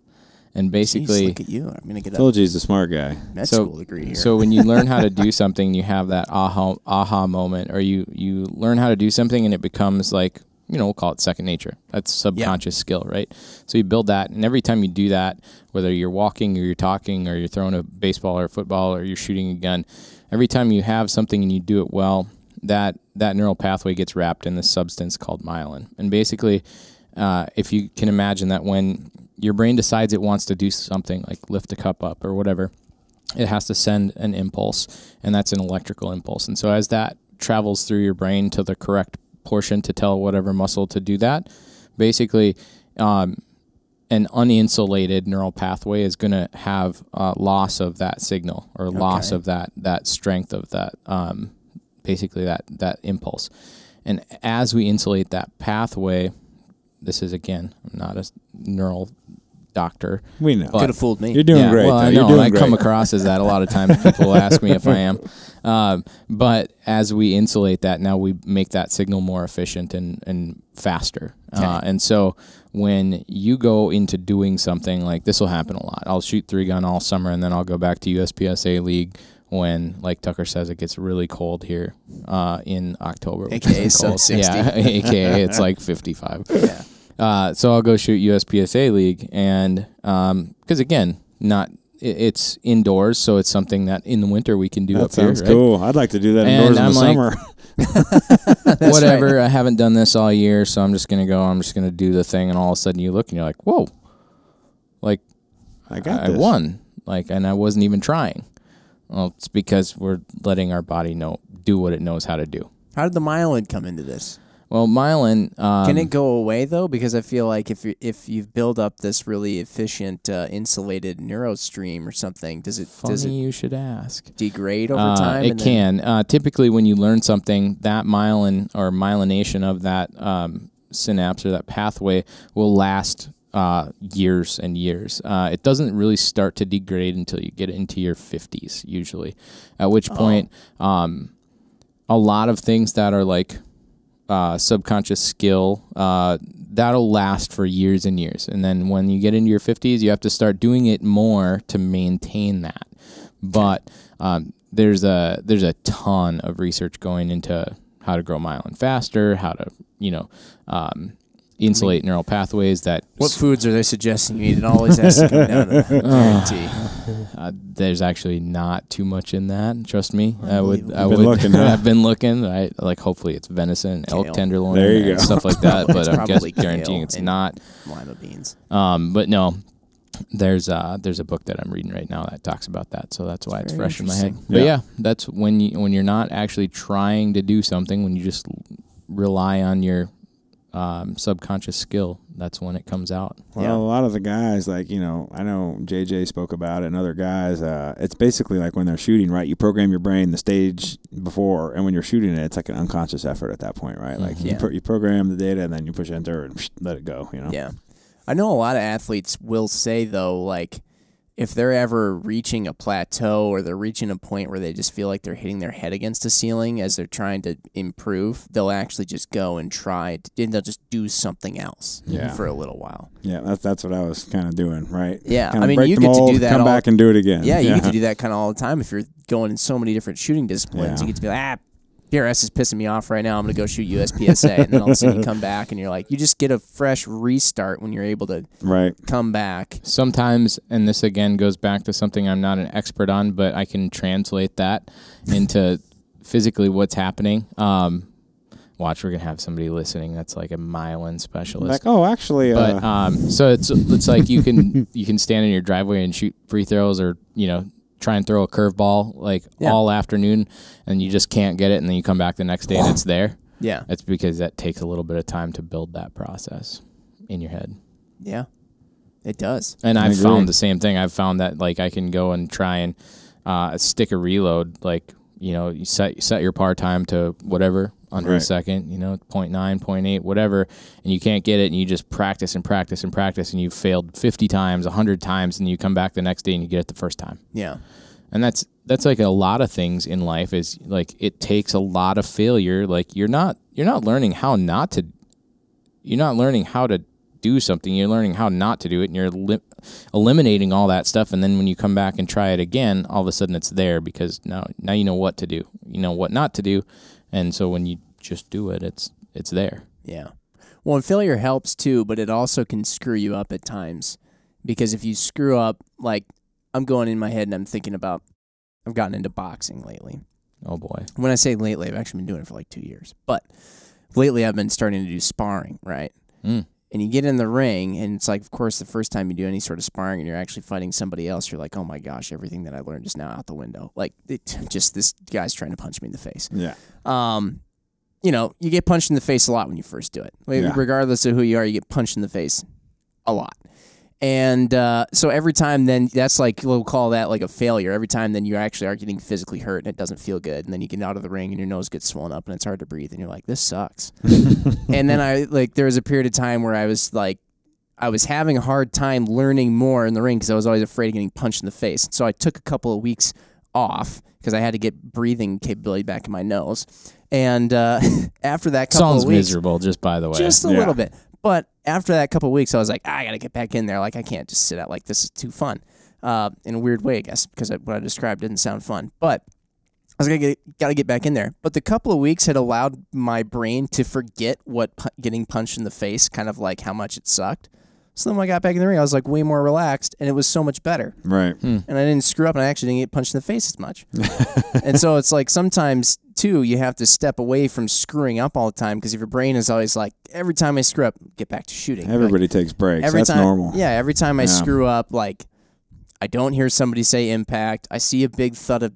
and Jeez, basically look at you. I'm gonna get a Told you he's a smart guy. med so school degree here. so when you learn how to do something, you have that aha aha moment, or you you learn how to do something and it becomes like you know we'll call it second nature. That's subconscious skill, right? So you build that, and every time you do that, whether you're walking or you're talking or you're throwing a baseball or a football or you're shooting a gun, every time you have something and you do it well, that that neural pathway gets wrapped in this substance called myelin, and basically. Uh, if you can imagine that when your brain decides it wants to do something like lift a cup up or whatever, it has to send an impulse, and that's an electrical impulse. And so as that travels through your brain to the correct portion to tell whatever muscle to do that, basically, um, an uninsulated neural pathway is going to have uh, loss of that signal or loss of that that strength of that um, basically that that impulse. And as we insulate that pathway, this is again, I'm not a neural doctor, We know. Could have fooled me. You're doing yeah, great. Well, though. I You're know. doing I great. come across as that a lot of times. People ask me if I am. Um, but as we insulate that, now we make that signal more efficient and, and faster. Uh, and so when you go into doing something like this will happen a lot. I'll shoot three gun all summer and then I'll go back to USPSA league when, like Tucker says, it gets really cold here uh, in October. which AKA isn't cold. sub 60. Yeah, AKA it's like 55. yeah. Uh, so I'll go shoot USPSA league, and because again, not it, it's indoors, so it's something that in the winter we can do That up here. sounds right? cool. I'd like to do that And indoors in I'm the like- summer. Whatever. I haven't done this all year, so I'm just gonna go. I'm just gonna do the thing, and all of a sudden you look and you're like, "Whoa!" Like I got I this. won. Like, and I wasn't even trying. Well, it's because we're letting our body know do what it knows how to do. How did the myelin come into this? Well, myelin. Um, Can it go away though? Because I feel like if you if you've built up this really efficient uh, insulated neurostream or something, does it Funny does it you should ask. degrade over Uh, time? it can. Uh, typically, when you learn something, that myelin or myelination of that um, synapse or that pathway will last uh, years and years. Uh, it doesn't really start to degrade until you get into your 50s, usually, at which Oh. point um, a lot of things that are like uh, subconscious skill uh, that'll last for years and years. And then when you get into your 50s you have to start doing it more to maintain that. But um, there's a there's a ton of research going into how to grow myelin faster how to you know um, insulate neural pathways that What foods are they suggesting you eat? It always has to come down to the guarantee. Uh, there's actually not too much in that. Trust me. I would. I You've would. been looking, huh? I've been looking. I like. Hopefully, it's venison, elk Kale. tenderloin, There you and go. stuff like that. But I'm just probably guaranteeing it's and- not. Lima beans. Um, but no, there's uh there's a book that I'm reading right now that talks about that. So that's why it's Very fresh in my head. But Yeah. yeah, that's when you when you're not actually trying to do something. When you just rely on your um, subconscious skill, that's when it comes out. Well, Yeah. a lot of the guys, like you know, I know JJ spoke about it, and other guys. Uh, it's basically like when they're shooting, right? You program your brain the stage before, and when you're shooting it, it's like an unconscious effort at that point, right? Like Mhm. you, Yeah. pro- you program the data, and then you push enter and let it go. You know. Yeah. I know a lot of athletes will say though, like if they're ever reaching a plateau or they're reaching a point where they just feel like they're hitting their head against a ceiling as they're trying to improve, they'll actually just go and try to, and they'll just do something else Yeah. for a little while. Yeah, that's that's what I was kind of doing, right? Yeah, Kinda I mean, you the get to do mold, that Come all- back and do it again. Yeah, you get to do that kind of all the time if you're going in so many different shooting Yeah. disciplines. You get to be like, ah, PRS is pissing me off right now. I'm going to go shoot USPSA. and then all of a sudden you come back and you're like, you just get a fresh restart when you're able to right. come back. sometimes and this again goes back to something i'm not an expert on but i can translate that into physically what's happening um, watch we're gonna have somebody listening that's like a myelin specialist Like, oh, actually, but uh, um, so it's it's like you can you can stand in your driveway and shoot free throws or you know try and throw a curveball like Yeah. all afternoon and you just can't get it and then you come back the next day and it's there Yeah. it's because that takes a little bit of time to build that process in your head Yeah. It does. and I I've agree. found the same thing. I've found that like I can go and try and uh, stick a reload. Like you know, you set set your par time to whatever under a second. You know, 0.9, 0.8, whatever, and you can't get it, and you just practice and practice and practice, and you failed fifty times, hundred times, and you come back the next day and you get it the first time. Yeah. And that's that's like a lot of things in life. Is like it takes a lot of failure. Like you're not you're not learning how not to. You're not learning how to do something. You're learning how not to do it, and you're li- eliminating all that stuff, and then when you come back and try it again, all of a sudden it's there because now now you know what to do, you know what not to do, and so when you just do it, it's it's there. Yeah. Well, and failure helps too, but it also can screw you up at times because if you screw up, like I'm going in my head and I'm thinking about, I've gotten into boxing lately. Oh boy. When I say lately, I've actually been doing it for like two years, but lately I've been starting to do sparring, right? Mm. And you get in the ring, and it's like, of course, the first time you do any sort of sparring and you're actually fighting somebody else, you're like, oh my gosh, everything that I learned is now out the window. Like, it, just this guy's trying to punch me in the face. Yeah. Um, you know, you get punched in the face a lot when you first do it. Yeah. Regardless of who you are, you get punched in the face a lot. And uh, so every time, then that's like we'll call that like a failure. Every time, then you actually are getting physically hurt and it doesn't feel good. And then you get out of the ring and your nose gets swollen up and it's hard to breathe. And you're like, this sucks. and then I like there was a period of time where I was like, I was having a hard time learning more in the ring because I was always afraid of getting punched in the face. So I took a couple of weeks off because I had to get breathing capability back in my nose. And uh, after that couple Sounds of weeks, miserable, just by the way. just a Yeah. little bit. But after that couple of weeks, I was like, I gotta get back in there. Like I can't just sit out like this is too fun. Uh, in a weird way, I guess, because I, what I described didn't sound fun. But I was gonna get, gotta get back in there. But the couple of weeks had allowed my brain to forget what pu- getting punched in the face, kind of like how much it sucked. So then when I got back in the ring, I was like way more relaxed, and it was so much better Right. and I didn't screw up, and I actually didn't get punched in the face as much. and so it's like sometimes too, you have to step away from screwing up all the time because if your brain is always like, every time I screw up, get back to shooting. Like, Everybody takes breaks. every That's time, normal. Yeah, every time I Yeah. screw up, like I don't hear somebody say impact. I see a big thud of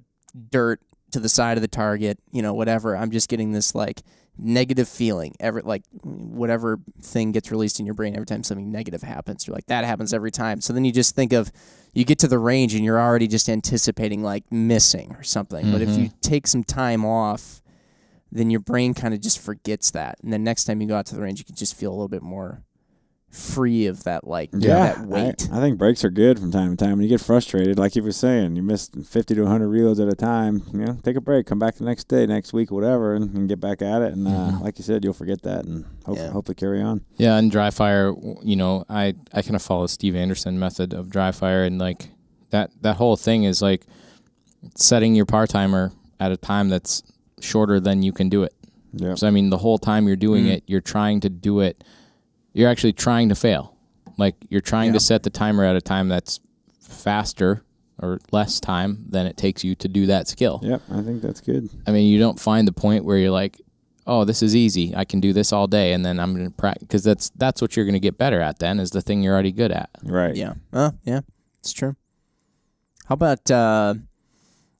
dirt to the side of the target. You know, whatever. I'm just getting this like negative feeling. Every like whatever thing gets released in your brain every time something negative happens. You're like that happens every time. So then you just think of you get to the range and you're already just anticipating like missing or something. But if you mm-hmm. take some time off, then your brain kind of just forgets that. And then next time you go out to the range, you can just feel a little bit more free of that like Yeah, that weight. I, I think breaks are good from time to time. When you get frustrated, like you were saying, you miss 50 to 100 reloads at a time. You know, take a break, come back the next day, next week, whatever, and, and get back at it. And uh, like you said, you'll forget that and hope, Yeah. hopefully carry on. Yeah, and dry fire, you know, I I kind of follow Steve Anderson method of dry fire, and like that that whole thing is like setting your par timer at a time that's shorter than you can do it. Yeah. So I mean, the whole time you're doing Mm. it, you're trying to do it. You're actually trying to fail. Like you're trying Yeah. to set the timer at a time that's faster or less time than it takes you to do that skill. Yep, I think that's good. I mean, you don't find the point where you're like, "Oh, this is easy. I can do this all day," and then I'm going to practice because that's that's what you're going to get better at. Then is the thing you're already good at. Right. Yeah. Uh, yeah. It's true. How about uh,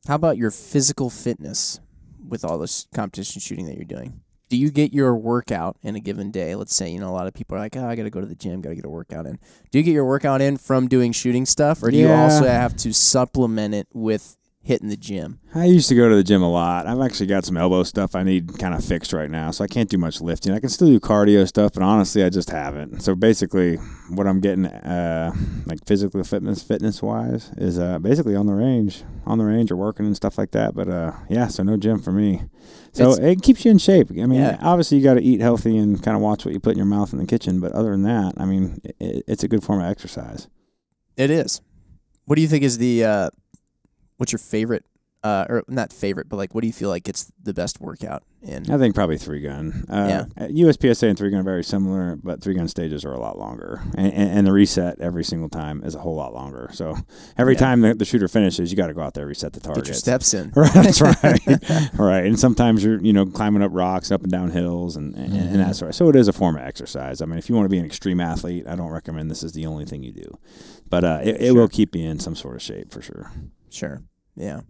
how about your physical fitness with all this competition shooting that you're doing? Do you get your workout in a given day? Let's say, you know, a lot of people are like, oh, I got to go to the gym, got to get a workout in. Do you get your workout in from doing shooting stuff, or do you also have to supplement it with hitting the gym? I used to go to the gym a lot. I've actually got some elbow stuff I need kind of fixed right now, so I can't do much lifting. I can still do cardio stuff, but honestly, I just haven't. So basically, what I'm getting, uh, like physical fitness, fitness wise, is uh, basically on the range, on the range or working and stuff like that. But uh, yeah, so no gym for me. So It's- it keeps you in shape. I mean, Yeah. obviously you got to eat healthy and kind of watch what you put in your mouth in the kitchen. But other than that, I mean, it, it's a good form of exercise. It is. What do you think is the uh, what's your favorite? Uh, or not favorite, but like, what do you feel like gets the best workout in? I think probably three gun. Uh, USPSA and three gun are very similar, but three gun stages are a lot longer, and, and, and the reset every single time is a whole lot longer. So every Yeah. time the, the shooter finishes, you got to go out there and reset the Get your target. steps in. Right, that's right, right. And sometimes you're you know climbing up rocks, up and down hills, and and, and that sort. Of, so it is a form of exercise. I mean, if you want to be an extreme athlete, I don't recommend this is the only thing you do, but uh, it, it Sure. will keep you in some sort of shape for sure. Sure. Yeah.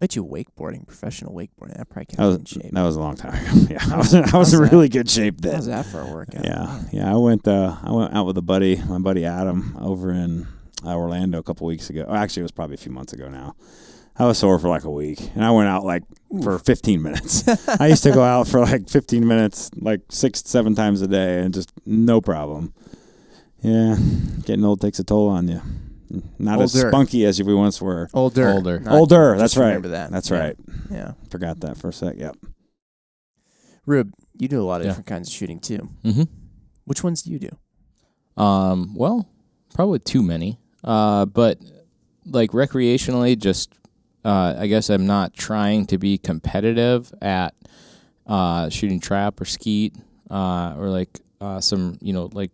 Bet you wakeboarding, professional wakeboarding, that probably kept That was in shape. that was a long time ago. Yeah, I was I was in really good shape then. How's that for a workout? Yeah, yeah. I went. Uh, I went out with a buddy, my buddy Adam, over in uh, Orlando a couple weeks ago. Oh, actually, it was probably a few months ago now. I was sore for like a week, and I went out like for 15 minutes. I used to go out for like 15 minutes, like six, seven times a day, and just no problem. Yeah, getting old takes a toll on you. Not as spunky as we once were. Older. Older. Not- Older. That's right. Remember that. That's Yeah. right. Yeah. Forgot that for a sec. Yep. Rube, you do a lot of Yeah. different kinds of shooting too. Mm-hmm. Which ones do you do? Um, well, probably too many. Uh, but like recreationally, just uh, I guess I'm not trying to be competitive at uh, shooting trap or skeet uh, or like uh, some you know like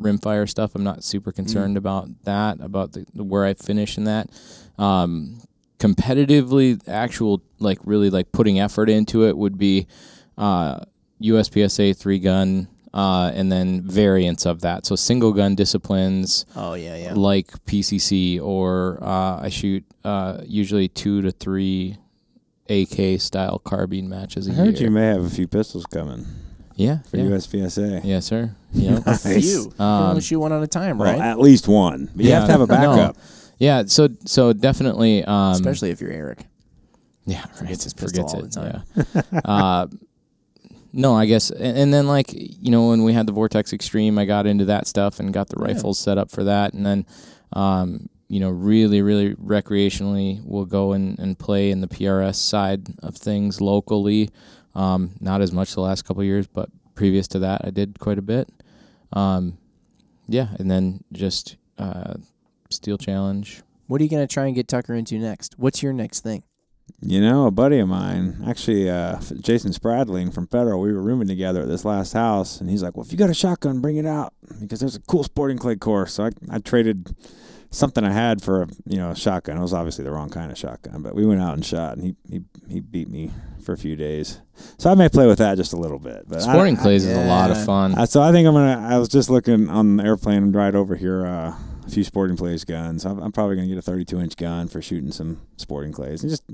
rimfire stuff. I'm not super concerned about that about the, where I finish in that. Um, competitively, actual like really like putting effort into it would be uh, USPSA three gun. Uh, and then variants of that. So single gun disciplines, Oh yeah, yeah. like PCC, or uh, I shoot uh, usually two to three AK style carbine matches a I year. heard you may have a few pistols coming yeah, for yeah. USPSA. Yes, sir. Yeah. A few. You can Um, only shoot one at a time, Well, right? at least one. But you have to have a no. backup. yeah. So so definitely. Um, Especially if you're Eric. yeah, right. Forgets Forgets all it, the time. Yeah. uh, no, I guess, and, and then like you know when we had the Vortex Extreme, I got into that stuff and got the rifles set up for that, and then. Um, you know, really, really recreationally, we'll go and, and play in the PRS side of things locally. Um, not as much the last couple of years, but previous to that, I did quite a bit. Um, yeah, and then just uh, Steel Challenge. What are you gonna try and get Tucker into next? What's your next thing? You know, a buddy of mine, actually, uh, Jason Spradling from Federal, we were rooming together at this last house, and he's like, "Well, if you got a shotgun, bring it out because there's a cool sporting clay course." So I, I traded something I had for a you know a shotgun. It was obviously the wrong kind of shotgun, but we went out and shot, and he he, he beat me for a few days. So I may play with that just a little bit. But Sporting I, clays is a lot of fun. Uh, so I think I'm gonna. I was just looking on the airplane and right over here. Uh, a few sporting clays guns. I'm, I'm probably gonna get a 32 inch gun for shooting some sporting clays and just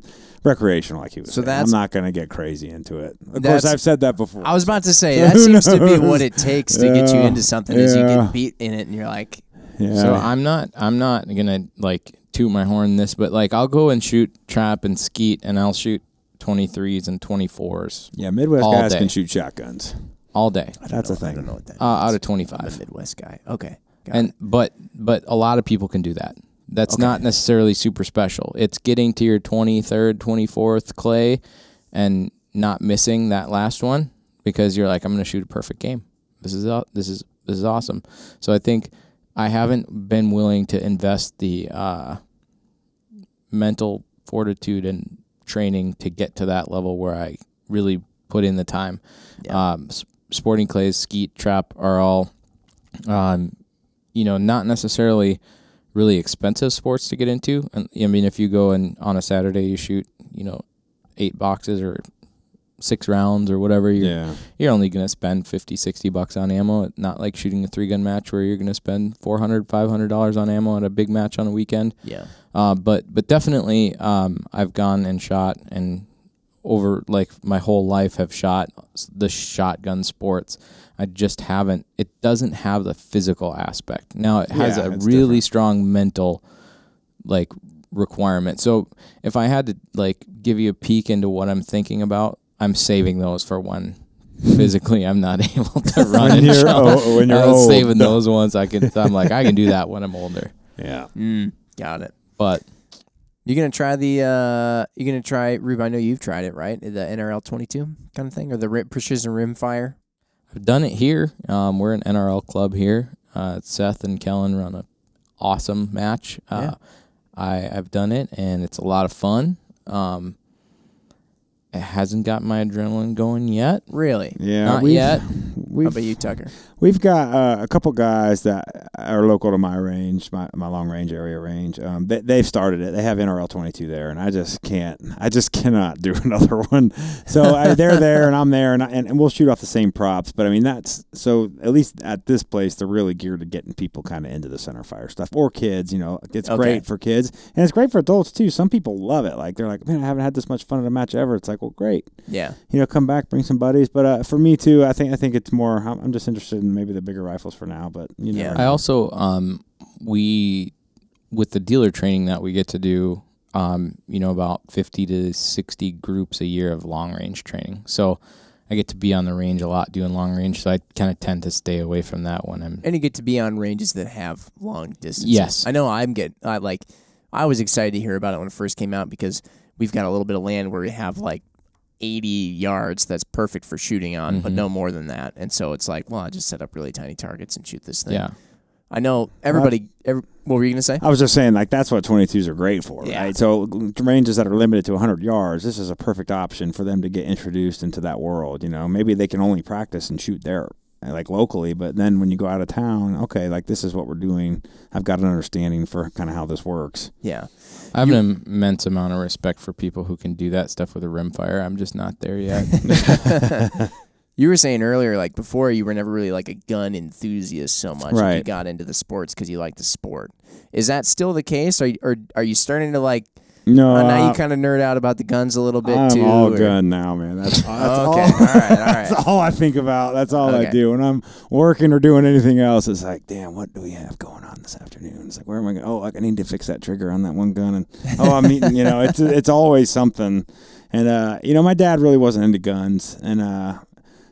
recreational, like he was. So saying. that's- I'm not gonna get crazy into it. Of course, I've said that before. I was about to say that who seems to be what it takes to get you into something is you get beat in it and you're like, yeah. So I'm not I'm not gonna like toot my horn this, but like I'll go and shoot trap and skeet, and I'll shoot 23s and 24s yeah, Midwest all guys day. can shoot shotguns. all day That's a I don't thing. know what that uh, out of 25. I'm a Midwest guy. Okay. Got and it. but but a lot of people can do that. That's Okay. not necessarily super special. It's getting to your 23rd, 24th clay, and not missing that last one because you're like, I'm going to shoot a perfect game. This is au- this is this is awesome. So I think I haven't been willing to invest the uh, mental fortitude and training to get to that level where I really put in the time. Yeah. Um, sporting clays, skeet, trap are all, um, you know, not necessarily really expensive sports to get into. And I mean, if you go and on a Saturday you shoot, you know, eight boxes or six rounds or whatever, you're Yeah, you're only going to spend 50 60 bucks on ammo. Not like shooting a three gun match where you're going to spend 400 500 dollars on ammo at a big match on a weekend. Yeah. uh, but but definitely um, i've gone and shot and over like my whole life have shot the shotgun sports. I just haven't it doesn't have the physical aspect. Now it has Yeah, a really different. strong mental like requirement. So if i had to like give you a peek into what i'm thinking about i'm saving those for when physically i'm not able to run When and you're shot. o- when you're I was old. saving those ones i can i'm like i can do that when i'm older yeah. Mm, got it. but You're gonna try the uh you're gonna try Rube, I know you've tried it, right? The NRL twenty two kind of thing? Or the ri- precision rim fire? I've done it here. Um, we're an NRL club here. Uh, Seth and Kellen run a awesome match. Uh, Yeah. I I've done it and it's a lot of fun. Um, it hasn't got my adrenaline going yet. Really? Yeah, Not we've- yet. How We've about you, Tucker? We've got uh, a couple guys that are local to my range, my, my long range area range. Um, they, they've started it. They have NRL 22 there, and I just can't. I just cannot do another one. So I, they're there, and I'm there, and, I, and and we'll shoot off the same props. But I mean, that's so at least at this place, they're really geared to getting people kind of into the center fire stuff or kids. You know, it's Okay. great for kids, and it's great for adults too. Some people love it. Like they're like, man, I haven't had this much fun at a match ever. It's like, well, great Yeah. you know, come back, bring some buddies. But uh, for me too, I think I think it's more. I'm, I'm just interested in maybe the bigger rifles for now. But you Yeah. never I also um, we with the dealer training that we get to do. Um, you know, about fifty to sixty groups a year of long range training. So I get to be on the range a lot doing long range. So I kind of tend to stay away from that when I'm And you get to be on ranges that have long distances. Yes. I know I'm get I like I was excited to hear about it when it first came out because we've got a little bit of land where we have like 80 yards that's perfect for shooting on, but Mhm. no more than that. And so it's like, well, I just set up really tiny targets and shoot this thing. yeah. I know everybody. Every, what were you gonna say? I was just saying, like that's what 22s are great for, Yeah. right? So ranges that are limited to 100 yards, this is a perfect option for them to get introduced into that world. You know, maybe they can only practice and shoot there, like locally, but then when you go out of town, okay, like this is what we're doing. I've got an understanding for kind of how this works. Yeah. I have an immense amount of respect for people who can do that stuff with a rimfire. I'm just not there yet. You were saying earlier, like before, you were never really like a gun enthusiast so much. like, You got into the sports because you like the sport. Is that still the case, or or are you starting to like? No, uh, now uh, you kind of nerd out about the guns a little bit I'm too. all or- gun now, man. That's, that's Oh, all. All right. All right. That's all I think about. That's all I do when I'm working or doing anything else. It's like, damn, what do we have going on this afternoon? It's like, where am I going? Oh, like I need to fix that trigger on that one gun, and oh, I'm eating. You know, it's it's always something. And uh, you know, my dad really wasn't into guns, and uh,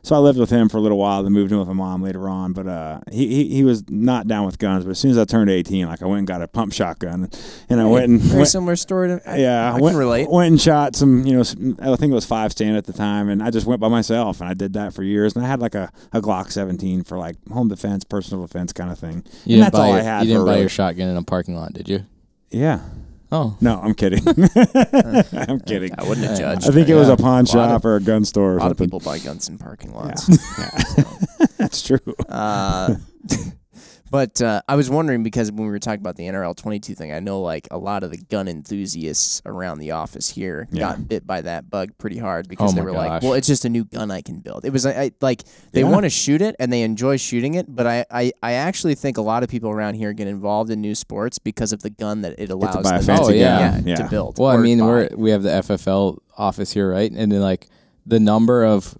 so I lived with him for a little while. Then moved in with my mom later on. But uh, he, he he was not down with guns. But as soon as I turned 18, like I went and got a pump shotgun, and I went and Very went, similar story to. I, yeah, I went, can relate. Went and shot some, you know, some, I think it was five stand at the time, and I just went by myself, and I did that for years. And I had like a, a Glock 17 for like home defense, personal defense kind of thing. You and didn't that's buy all your, I had. you didn't buy really- your shotgun in a parking lot, did you? Yeah. Oh, No, I'm kidding. I'm kidding. I wouldn't have Yeah. judged. I think it was Yeah. a pawn A shop of- or a gun store A or lot of people buy guns in parking Yeah. lots. Yeah. That's true. Uh, but uh, I was wondering because when we were talking about the NRL 22 thing, I know like a lot of the gun enthusiasts around the office here Yeah. got bit by that bug pretty hard because Oh they my were like, "Well, it's just a new gun I can build." It was I, I, like they Yeah. want to shoot it and they enjoy shooting it, but I, I I actually think a lot of people around here get involved in new sports because of the gun that it allows them fancy Oh, yeah. gun. to build. well, I mean, buy. we're we have the FFL office here, right? And then like the number of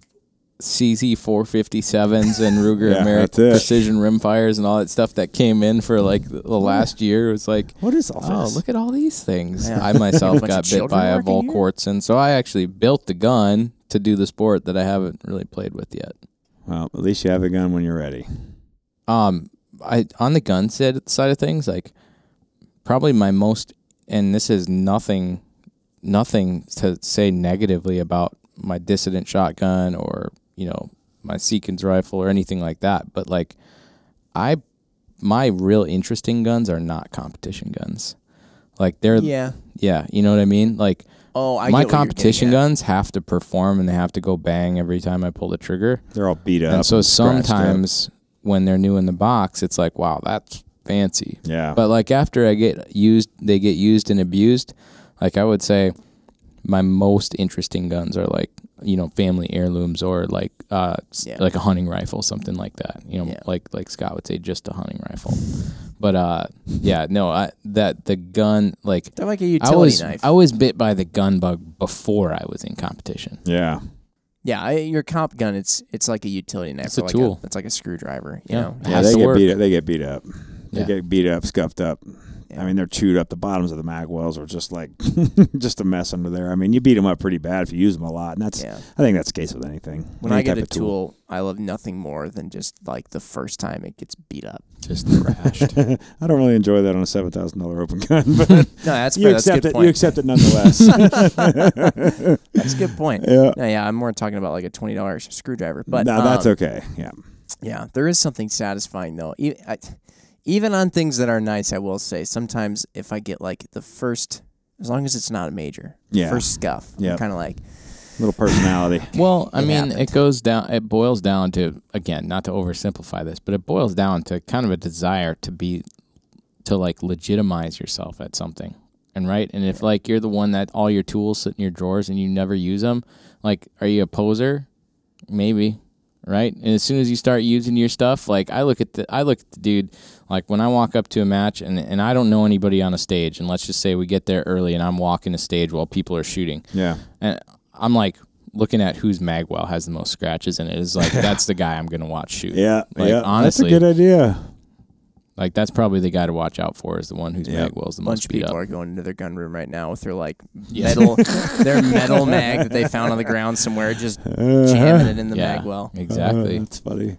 CZ 457s and Ruger Yeah, American precision rimfires and all that stuff that came in for like the the last year was like What is all this? Oh, look at all these things. Yeah. I myself got bit by a working? Volquartsen, and so I actually built the gun to do the sport that I haven't really played with yet. Well, at least you have a gun when you're ready. Um, I on the gun side side of things, like probably my most, and this is nothing, nothing to say negatively about my dissident shotgun or you know my Seekins rifle or anything like that, but like I, my real interesting guns are not competition guns. Like they're yeah. yeah, you know what I mean? Like Oh, I my get what you're competition getting at. guns have to perform and they have to go bang every time I pull the trigger. They're all beat up. and so scratched up. sometimes when they're new in the box, it's like, wow, that's fancy. Yeah. But like after I get used, they get used and abused. Like I would say, my most interesting guns are like you know family heirlooms or like uh Yeah. like a hunting rifle, something like that. You know, Yeah. like like Scott would say, just a hunting rifle. But uh, yeah, no, I that the gun like They're like a I utility was knife. I was bit by the gun bug before I was in competition. yeah. Yeah, I, your comp gun, it's it's like a utility knife. It's a like tool. it's like a screwdriver. You Yeah. know. Yeah, they get work. beat up. They get beat up. They Yeah. get beat up, scuffed up. Yeah. I mean, they're chewed up. The bottoms of the mag wells are just like just a mess under there. I mean, you beat them up pretty bad if you use them a lot, and that's Yeah. I think that's the case with anything. When Any I get a of tool, I love nothing more than just like the first time it gets beat up. Just thrashed. I don't really enjoy that on a seven thousand dollar open gun, but No, that's you fair. That's a accept good it. point. You accept it nonetheless. That's a good point. yeah. No, yeah, I'm more talking about like a twenty dollars screwdriver. But no, that's um, okay. Yeah. Yeah, there is something satisfying though. I- Even on things that are nice, I will say sometimes if I get like the first, as long as it's not a major, Yeah. first scuff, yeah, kind of like, Little personality. Well, I It mean, happened. it goes down. It boils down to again, not to oversimplify this, but it boils down to kind of a desire to be, to like legitimize yourself at something, and right. And if like you're the one that all your tools sit in your drawers and you never use them, like, are you a poser? Maybe, right? And as soon as you start using your stuff, like I look at the, I look at the dude, like when I walk up to a match and and I don't know anybody on a stage, and let's just say we get there early and I'm walking a stage while people are shooting Yeah. and I'm like looking at whose magwell has the most scratches in it. Is like that's the guy I'm gonna watch shoot. Yeah. Like, yeah. honestly- that's a good idea. Like that's probably the guy to watch out for. Is the one whose Yeah. magwell's the a bunch most of beat people up. are going into their gun room right now with their like Yeah. metal, their metal mag that they found on the ground somewhere, just jamming it in the yeah, mag well. exactly. Uh, that's funny.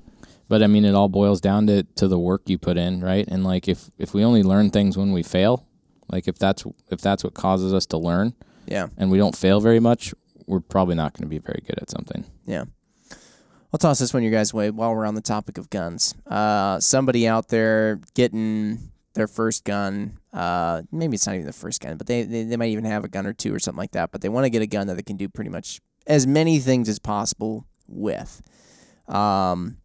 but I mean, it all boils down to to the work you put in, right? And like if if we only learn things when we fail, like if that's if that's what causes us to learn, Yeah, and we don't fail very much, we're probably not going to be very good at something. yeah. I'll toss this one your guys' way while we're on the topic of guns. Uh, somebody out there getting their first gun. Uh, maybe it's not even the first gun, but they, they, they might even have a gun or two or something like that. But they want to get a gun that they can do pretty much as many things as possible with. Um,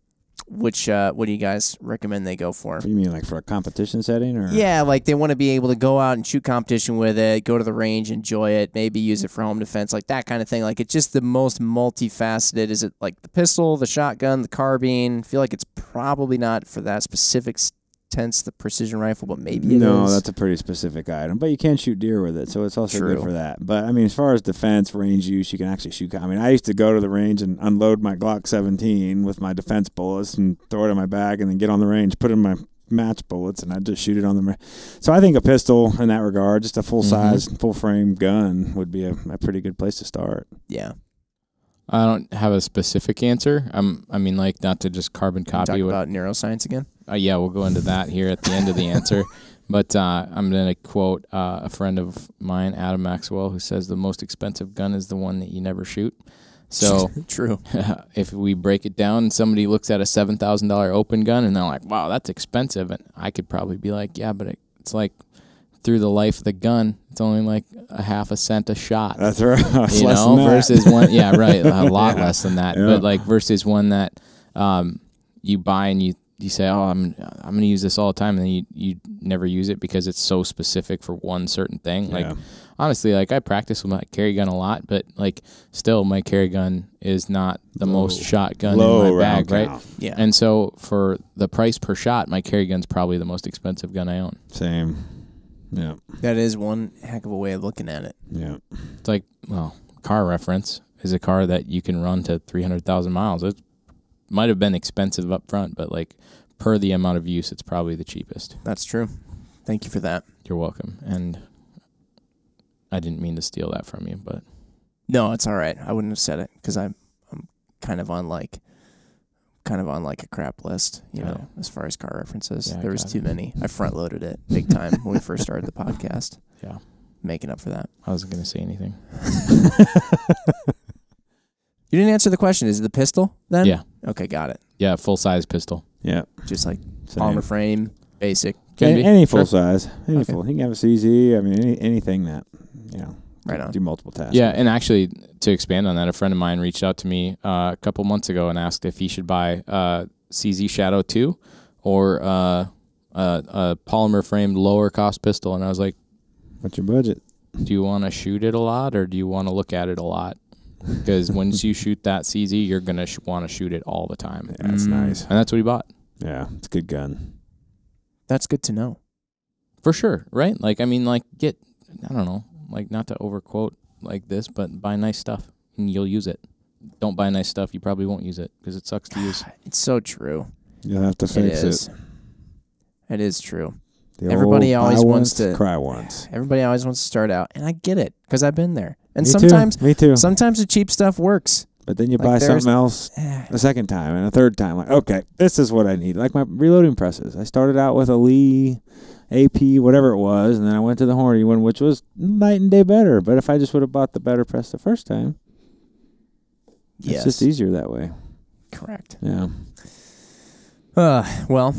which uh, what do you guys recommend they go for? You mean like for a competition setting, or Yeah, like they want to be able to go out and shoot competition with it, go to the range, enjoy it, maybe use it for home defense, like that kind of thing. Like it's just the most multifaceted. Is it like the pistol, the shotgun, the carbine? I feel like it's probably not for that specific s- tense the precision rifle, but maybe it is. no, that's a pretty specific item. But you can shoot deer with it, so it's also True. good for that. But I mean, as far as defense range use, you can actually shoot. I mean, I used to go to the range and unload my Glock 17 with my defense bullets and throw it in my bag, and then get on the range, put in my match bullets, and I just shoot it on the. ma- So I think a pistol in that regard, just a full mm-hmm. size, full frame gun, would be a, a pretty good place to start. yeah. I don't have a specific answer. I'm. I mean, like not to just carbon Talk copy what about neuroscience again. Uh, yeah, we'll go into that here at the end of the answer. But uh, I'm going to quote uh, a friend of mine, Adam Maxwell, who says the most expensive gun is the one that you never shoot. So True. if we break it down, somebody looks at a seven thousand dollar open gun and they're like, "Wow, that's expensive," and I could probably be like, "Yeah, but it, it's like through the life of the gun, it's only like a half a cent a shot." That's right. You less know, than that. versus one, yeah, right, a lot Yeah. less than that. Yeah. But like versus one that um, you buy and you you say, oh, I'm I'm gonna use this all the time, and then you you never use it because it's so specific for one certain thing. Like Yeah. honestly, like I practice with my carry gun a lot, but like still, my carry gun is not the most Low- shot gun low in my round bag, right? count. Yeah. And so for the price per shot, my carry gun's probably the most expensive gun I own. Same. Yeah. that is one heck of a way of looking at it. Yeah. It's like, well, car reference is a car that you can run to 300,000 miles. It might have been expensive up front, but like per the amount of use, it's probably the cheapest. That's true. Thank you for that. You're welcome. And I didn't mean to steal that from you, but No, it's all right. I wouldn't have said it because I'm I'm kind of on like kind of on like a crap list, you know, as far as car references. Yeah, there was too it. many. I front loaded it big time when we first started the podcast. Yeah. Making up for that. I wasn't going to say anything. You didn't answer the question. Is it the pistol then? Yeah. Okay, got it. Yeah, full size pistol. Yeah. Just like Same. armor frame, basic. Can any, be. any Sure. full size, any Okay. full. You can have a CZ. I mean, any, anything that you know, Right on. do multiple tasks. Yeah, and actually, to expand on that, a friend of mine reached out to me uh, a couple months ago and asked if he should buy uh, CZ Shadow 2 or uh, a, a polymer framed lower cost pistol. And I was like, What's your budget? do you want to shoot it a lot or do you want to look at it a lot? Because once you shoot that CZ, you're going to sh- want to shoot it all the time. Yeah, it's Mm. nice. And that's what he bought. Yeah, it's a good gun. That's good to know. For sure, right? Like, I mean, like, get, I don't know, like, not to overquote like this, but buy nice stuff and you'll use it. Don't buy nice stuff, you probably won't use it because it sucks to use. It's so true. You'll have to fix is. it. It is true. The Everybody always wants once, to- cry once. Everybody always wants to start out, and I get it because I've been there. And Me too, sometimes, me too. sometimes the cheap stuff works. But then you like buy something else Eh, a second time and a third time. Like, okay, this is what I need. Like my reloading presses. I started out with a Lee AP, whatever it was, and then I went to the Hornady one, which was night and day better. But if I just would have bought the better press the first time, yes, it's just easier that way. correct. Yeah. Uh, well,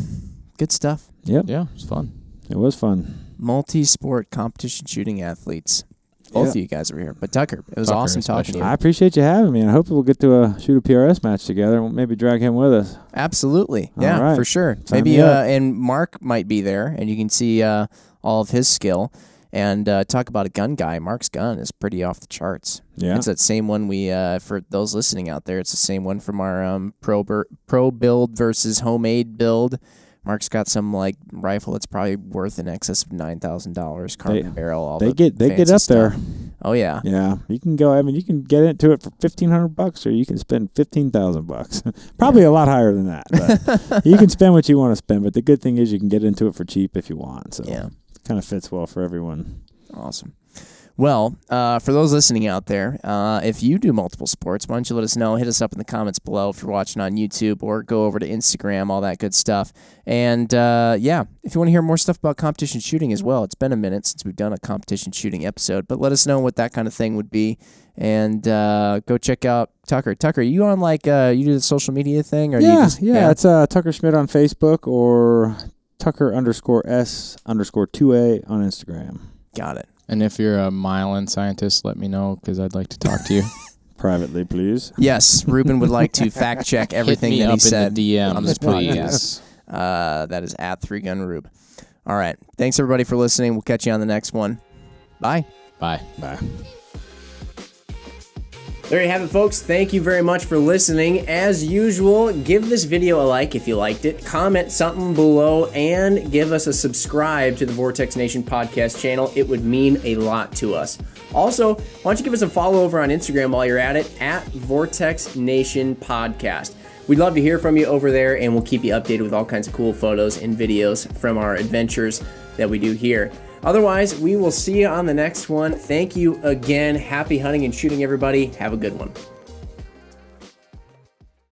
good stuff. Yep. Yeah, it's fun. It was fun. Multi-sport competition shooting athletes. Both Yeah. of you guys were here, but Tucker, it was Tucker awesome talking to you. I appreciate you having me. and I hope we'll get to a shoot a PRS match together and we'll maybe drag him with us. Absolutely, All yeah, right. for sure. Sign Maybe uh, and Mark might be there, and you can see uh, all of his skill. And uh, talk about a gun guy. Mark's gun is pretty off the charts. Yeah. It's that same one we uh, for those listening out there. It's the same one from our um, pro bur- pro build versus homemade build. Mark's got some like rifle that's probably worth in excess of nine thousand dollars. Carbon barrel, all they the get they get up there. Oh yeah, Yeah, you can go. I mean, you can get into it for fifteen hundred bucks, or you can spend fifteen thousand bucks. Probably a lot higher than that. But you can spend what you want to spend. But the good thing is, you can get into it for cheap if you want. So yeah, kind of fits well for everyone. awesome. Well, uh, for those listening out there, uh, if you do multiple sports, why don't you let us know? Hit us up in the comments below if you're watching on YouTube or go over to Instagram, all that good stuff. And uh, yeah, if you want to hear more stuff about competition shooting as well, it's been a minute since we've done a competition shooting episode, but let us know what that kind of thing would be. And uh, go check out Tucker. Tucker, you on like uh, you do the social media thing, or you Yeah, just, yeah, It's uh, Tucker Schmidt on Facebook or Tucker underscore S underscore two A on Instagram. got it. And if you're a myelin scientist, let me know because I'd like to talk to you. Privately, please. Yes, Reuben would like to fact check everything Hit me that up he in said the DMs, on this please. podcast. Uh, that is at Three Gun Rube. All right. Thanks everybody for listening. We'll catch you on the next one. Bye. Bye. Bye. There you have it, folks. Thank you very much for listening. As usual, give this video a like if you liked it, comment something below, and give us a subscribe to the Vortex Nation podcast channel. It would mean a lot to us. Also, why don't you give us a follow over on Instagram while you're at it at Vortex Nation Podcast. We'd love to hear from you over there, and we'll keep you updated with all kinds of cool photos and videos from our adventures that we do here. Otherwise, we will see you on the next one. Thank you again. Happy hunting and shooting, everybody. Have a good one.